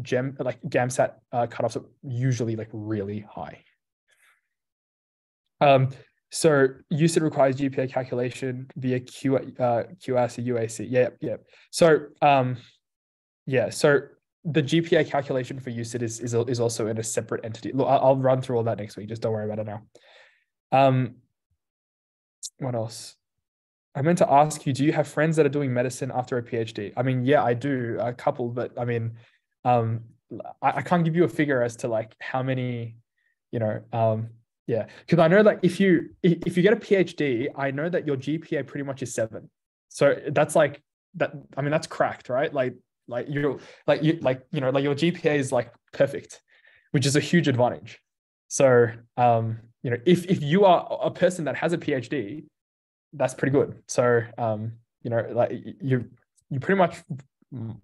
Speaker 1: gem like GAMSAT uh, cutoffs are usually like really high. Um, so USyd requires GPA calculation via Q, uh, QS UAC. Yeah, yeah. So um, yeah, so the GPA calculation for USyd is, is, is also in a separate entity. Look, I'll, I'll run through all that next week. Just don't worry about it now. Um, what else? I meant to ask you, do you have friends that are doing medicine after a PhD? I mean, yeah, I do a couple, but I mean, um, I, I can't give you a figure as to like how many, you know, um, yeah, because I know like if you if you get a PhD, I know that your GPA pretty much is seven. So that's like that. I mean, that's cracked, right? Like like you're like you like you know like your GPA is like perfect, which is a huge advantage. So um, you know, if if you are a person that has a PhD, that's pretty good. So um, you know, like you you pretty much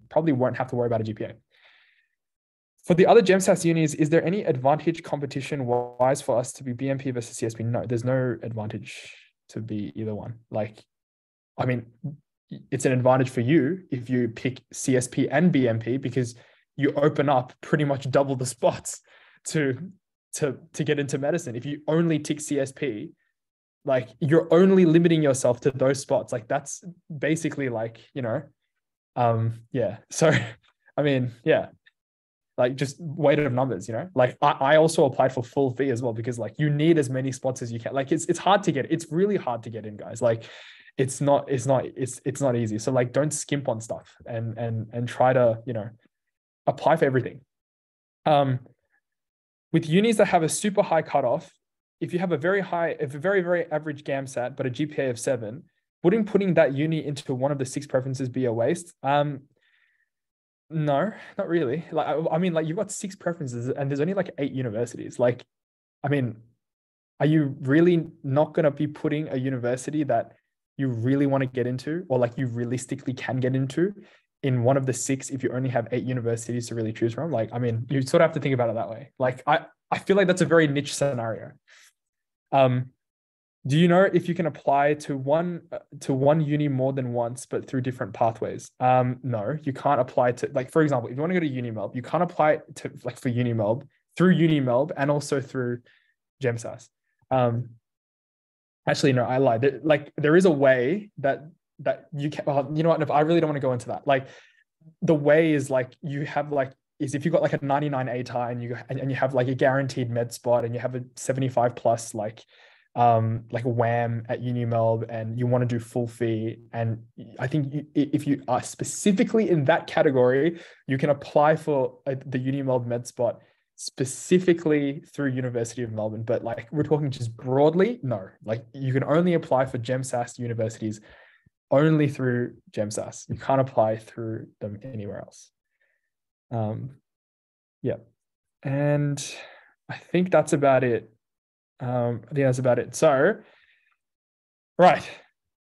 Speaker 1: probably won't have to worry about a GPA. For the other GemSAS unis, is there any advantage competition wise for us to be BMP versus CSP? No, there's no advantage to be either one. Like, I mean, it's an advantage for you if you pick CSP and BMP because you open up pretty much double the [laughs] spots to to to get into medicine. If you only tick CSP, like you're only limiting yourself to those spots. Like that's basically like, you know, um, yeah. So [laughs] I mean, yeah, like just weight of numbers, you know. Like I, I also applied for full fee as well because like you need as many spots as you can. Like it's it's hard to get. It's really hard to get in, guys. Like it's not it's not it's it's not easy. So like don't skimp on stuff and and and try to you know apply for everything. Um, with unis that have a super high cutoff, if you have a very high, if a very very average GAMSAT but a GPA of seven, wouldn't putting that uni into one of the six preferences be a waste? Um, no, not really. Like, I, I mean, like you've got six preferences and there's only like eight universities. Like, I mean, are you really not going to be putting a university that you really want to get into or like you realistically can get into in one of the six if you only have eight universities to really choose from? Like, I mean, you sort of have to think about it that way. Like, I, I feel like that's a very niche scenario. Um, do you know if you can apply to one uh, to one uni more than once but through different pathways? Um no you can't apply to like for example if you want to go to unimelb you can't apply to like for unimelb through unimelb and also through gemsas. Um actually no i lied. Like there is a way that that you can well, you know what? If i really don't want to go into that. Like the way is like you have like is if you've got like a 99 ATAR and you and you have like a guaranteed med spot and you have a 75 plus like um, like a WAM at UniMelb and you want to do full fee. And I think you, if you are specifically in that category, you can apply for a, the UniMelb med spot specifically through University of Melbourne. But like we're talking just broadly, no, like you can only apply for GemSAS universities only through GemSAS. You can't apply through them anywhere else. Um, yeah. And I think that's about it um, I think that's about it. So, right.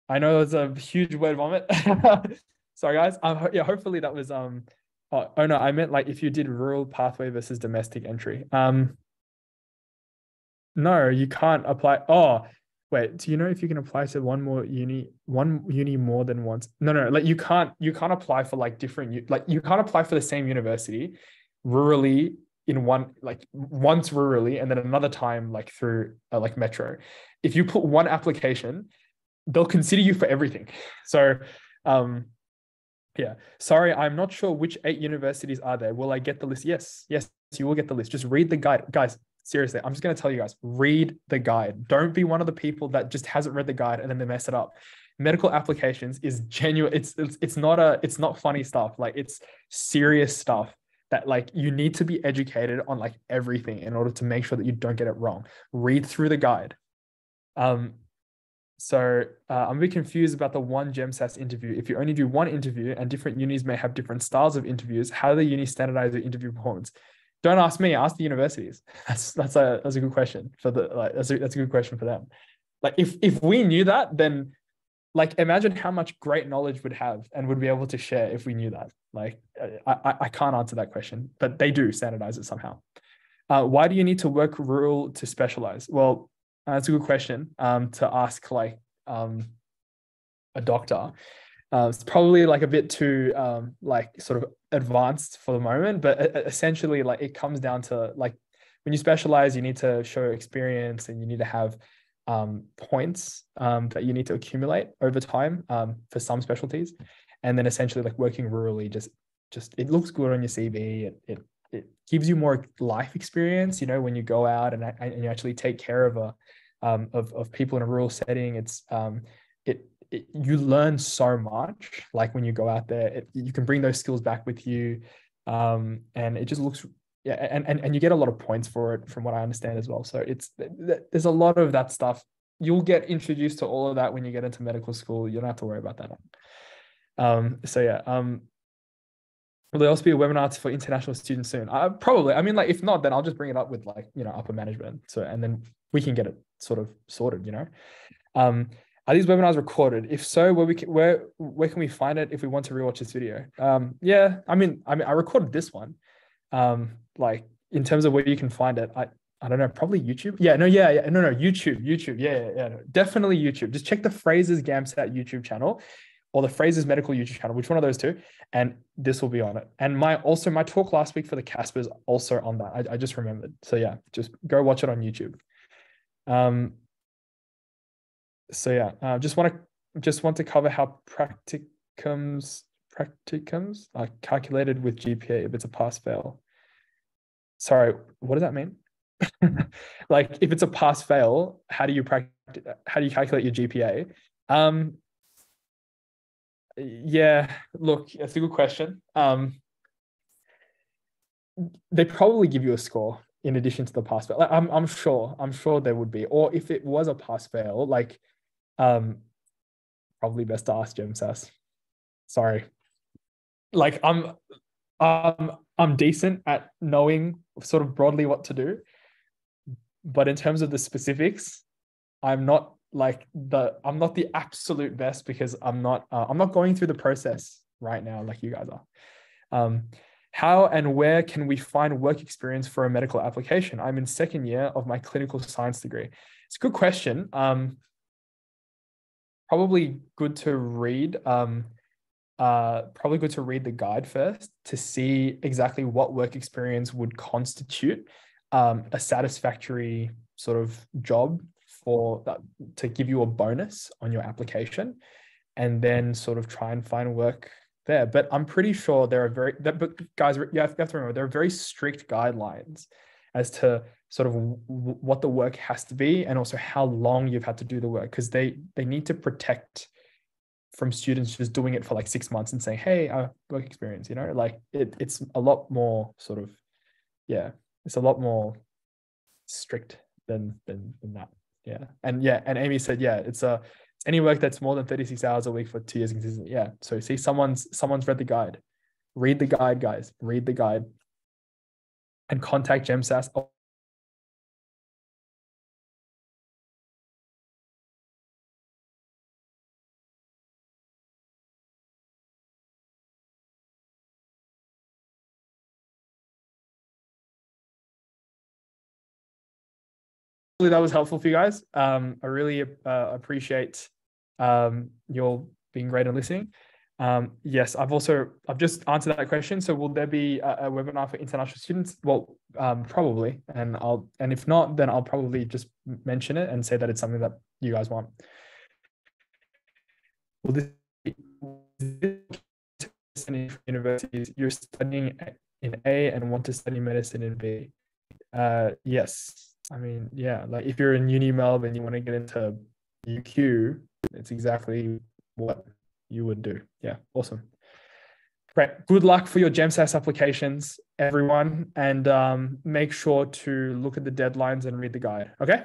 Speaker 1: I know it's a huge word vomit. [laughs] Sorry, guys. Um, yeah, hopefully that was um. Oh, oh, no, I meant like if you did rural pathway versus domestic entry. Um. No, you can't apply. Oh, wait. Do you know if you can apply to one more uni, one uni more than once? No, no. Like you can't. You can't apply for like different. Like you can't apply for the same university rurally in one like once rurally and then another time like through uh, like metro if you put one application they'll consider you for everything so um Yeah. Sorry, I'm not sure which eight universities are there. Will I get the list? Yes. Yes, you will get the list. Just read the guide. Guys, seriously, I'm just going to tell you guys read the guide. Don't be one of the people that just hasn't read the guide and then they mess it up. Medical applications is genuine. It's, it's, it's not a, it's not funny stuff. Like it's serious stuff that like you need to be educated on like everything in order to make sure that you don't get it wrong. Read through the guide. Um, so uh, I'm a bit confused about the one GEMSAS interview. If you only do one interview and different unis may have different styles of interviews, how do the uni standardize their interview performance? Don't ask me, ask the universities. [laughs] That's that's a that's a good question for the like that's a that's a good question for them. Like if if we knew that, then like imagine how much great knowledge would have and would be able to share if we knew that. Like I I, can't answer that question, but they do standardize it somehow. Uh, why do you need to work rural to specialize? Well, uh, that's a good question um, to ask like um, a doctor. Uh, it's probably like a bit too um, like sort of advanced for the moment, but essentially like it comes down to like when you specialize, you need to show experience and you need to have um, points um, that you need to accumulate over time um, for some specialties, and then essentially like working rurally just just it looks good on your CV. It, it it gives you more life experience you know when you go out and, and you actually take care of a um, of, of people in a rural setting. It's um, it, it, you learn so much like when you go out there. It, you can bring those skills back with you um, and it just looks yeah and, and and you get a lot of points for it from what i understand as well. So it's there's a lot of that stuff. You'll get introduced to all of that when you get into medical school. You don't have to worry about that um so yeah um Will there also be a webinar for international students soon? Uh, probably. I mean, like if not, then I'll just bring it up with like you know upper management. So and then we can get it sort of sorted. You know, um, are these webinars recorded? If so, where we can, where where can we find it if we want to rewatch this video? Um, yeah, I mean, I mean, I recorded this one. Um, like in terms of where you can find it, I I don't know, probably YouTube. Yeah, no, yeah, yeah, no, no, YouTube, YouTube, yeah, yeah, yeah no, definitely YouTube. Just check the Fraser's GAMSAT YouTube channel or the Fraser's Medical YouTube channel, which one of those two, and this will be on it. And my also my talk last week for the Caspers also on that. I, I just remembered. So yeah, just go watch it on YouTube. Um. So yeah, uh, just want to just want to cover how practicums practicums are calculated with GPA if it's a pass fail. Sorry, what does that mean? [laughs] like if it's a pass fail, how do you practice? How do you calculate your GPA? Um, yeah, look, it's a good question. Um, they probably give you a score in addition to the pass fail. Like, I'm I'm sure I'm sure there would be, or if it was a pass fail, like, um, probably best to ask GEMSAS. Sorry, like I'm, um, I'm decent at knowing sort of broadly what to do, but in terms of the specifics, I'm not like the I'm not the absolute best because I'm not uh, I'm not going through the process right now like you guys are. Um, how and where can we find work experience for a medical application? I'm in second year of my clinical science degree. It's a good question. Um, probably good to read. Um, uh, probably good to read the guide first to see exactly what work experience would constitute um, a satisfactory sort of job for that to give you a bonus on your application and then sort of try and find work there. But I'm pretty sure there are very that but guys, you have, you have to remember there are very strict guidelines as to sort of w- what the work has to be and also how long you've had to do the work because they they need to protect from students just doing it for like six months and saying, hey, I work experience, you know, like it, it's a lot more sort of, yeah, it's a lot more strict than than, than that yeah. And yeah and amy said yeah it's a it's any work that's more than 36 hours a week for two years consistent yeah. So see someone's someone's read the guide. Read the guide guys. Read the guide. And contact GEMSAS that was helpful for you guys. Um, I really uh, appreciate um, your being great and listening. Um, yes, I've also I've just answered that question. So will there be a, a webinar for international students? Well, um, probably, and I'll and if not, then I'll probably just mention it and say that it's something that you guys want. Will this medicine universities, you're studying in A and want to study medicine in B. Uh, yes, I mean, yeah, like if you're in Uni Melbourne, you want to get into UQ, it's exactly what you would do. Yeah, awesome. Great. Good luck for your GEMSAS applications, everyone, and um, make sure to look at the deadlines and read the guide. Okay.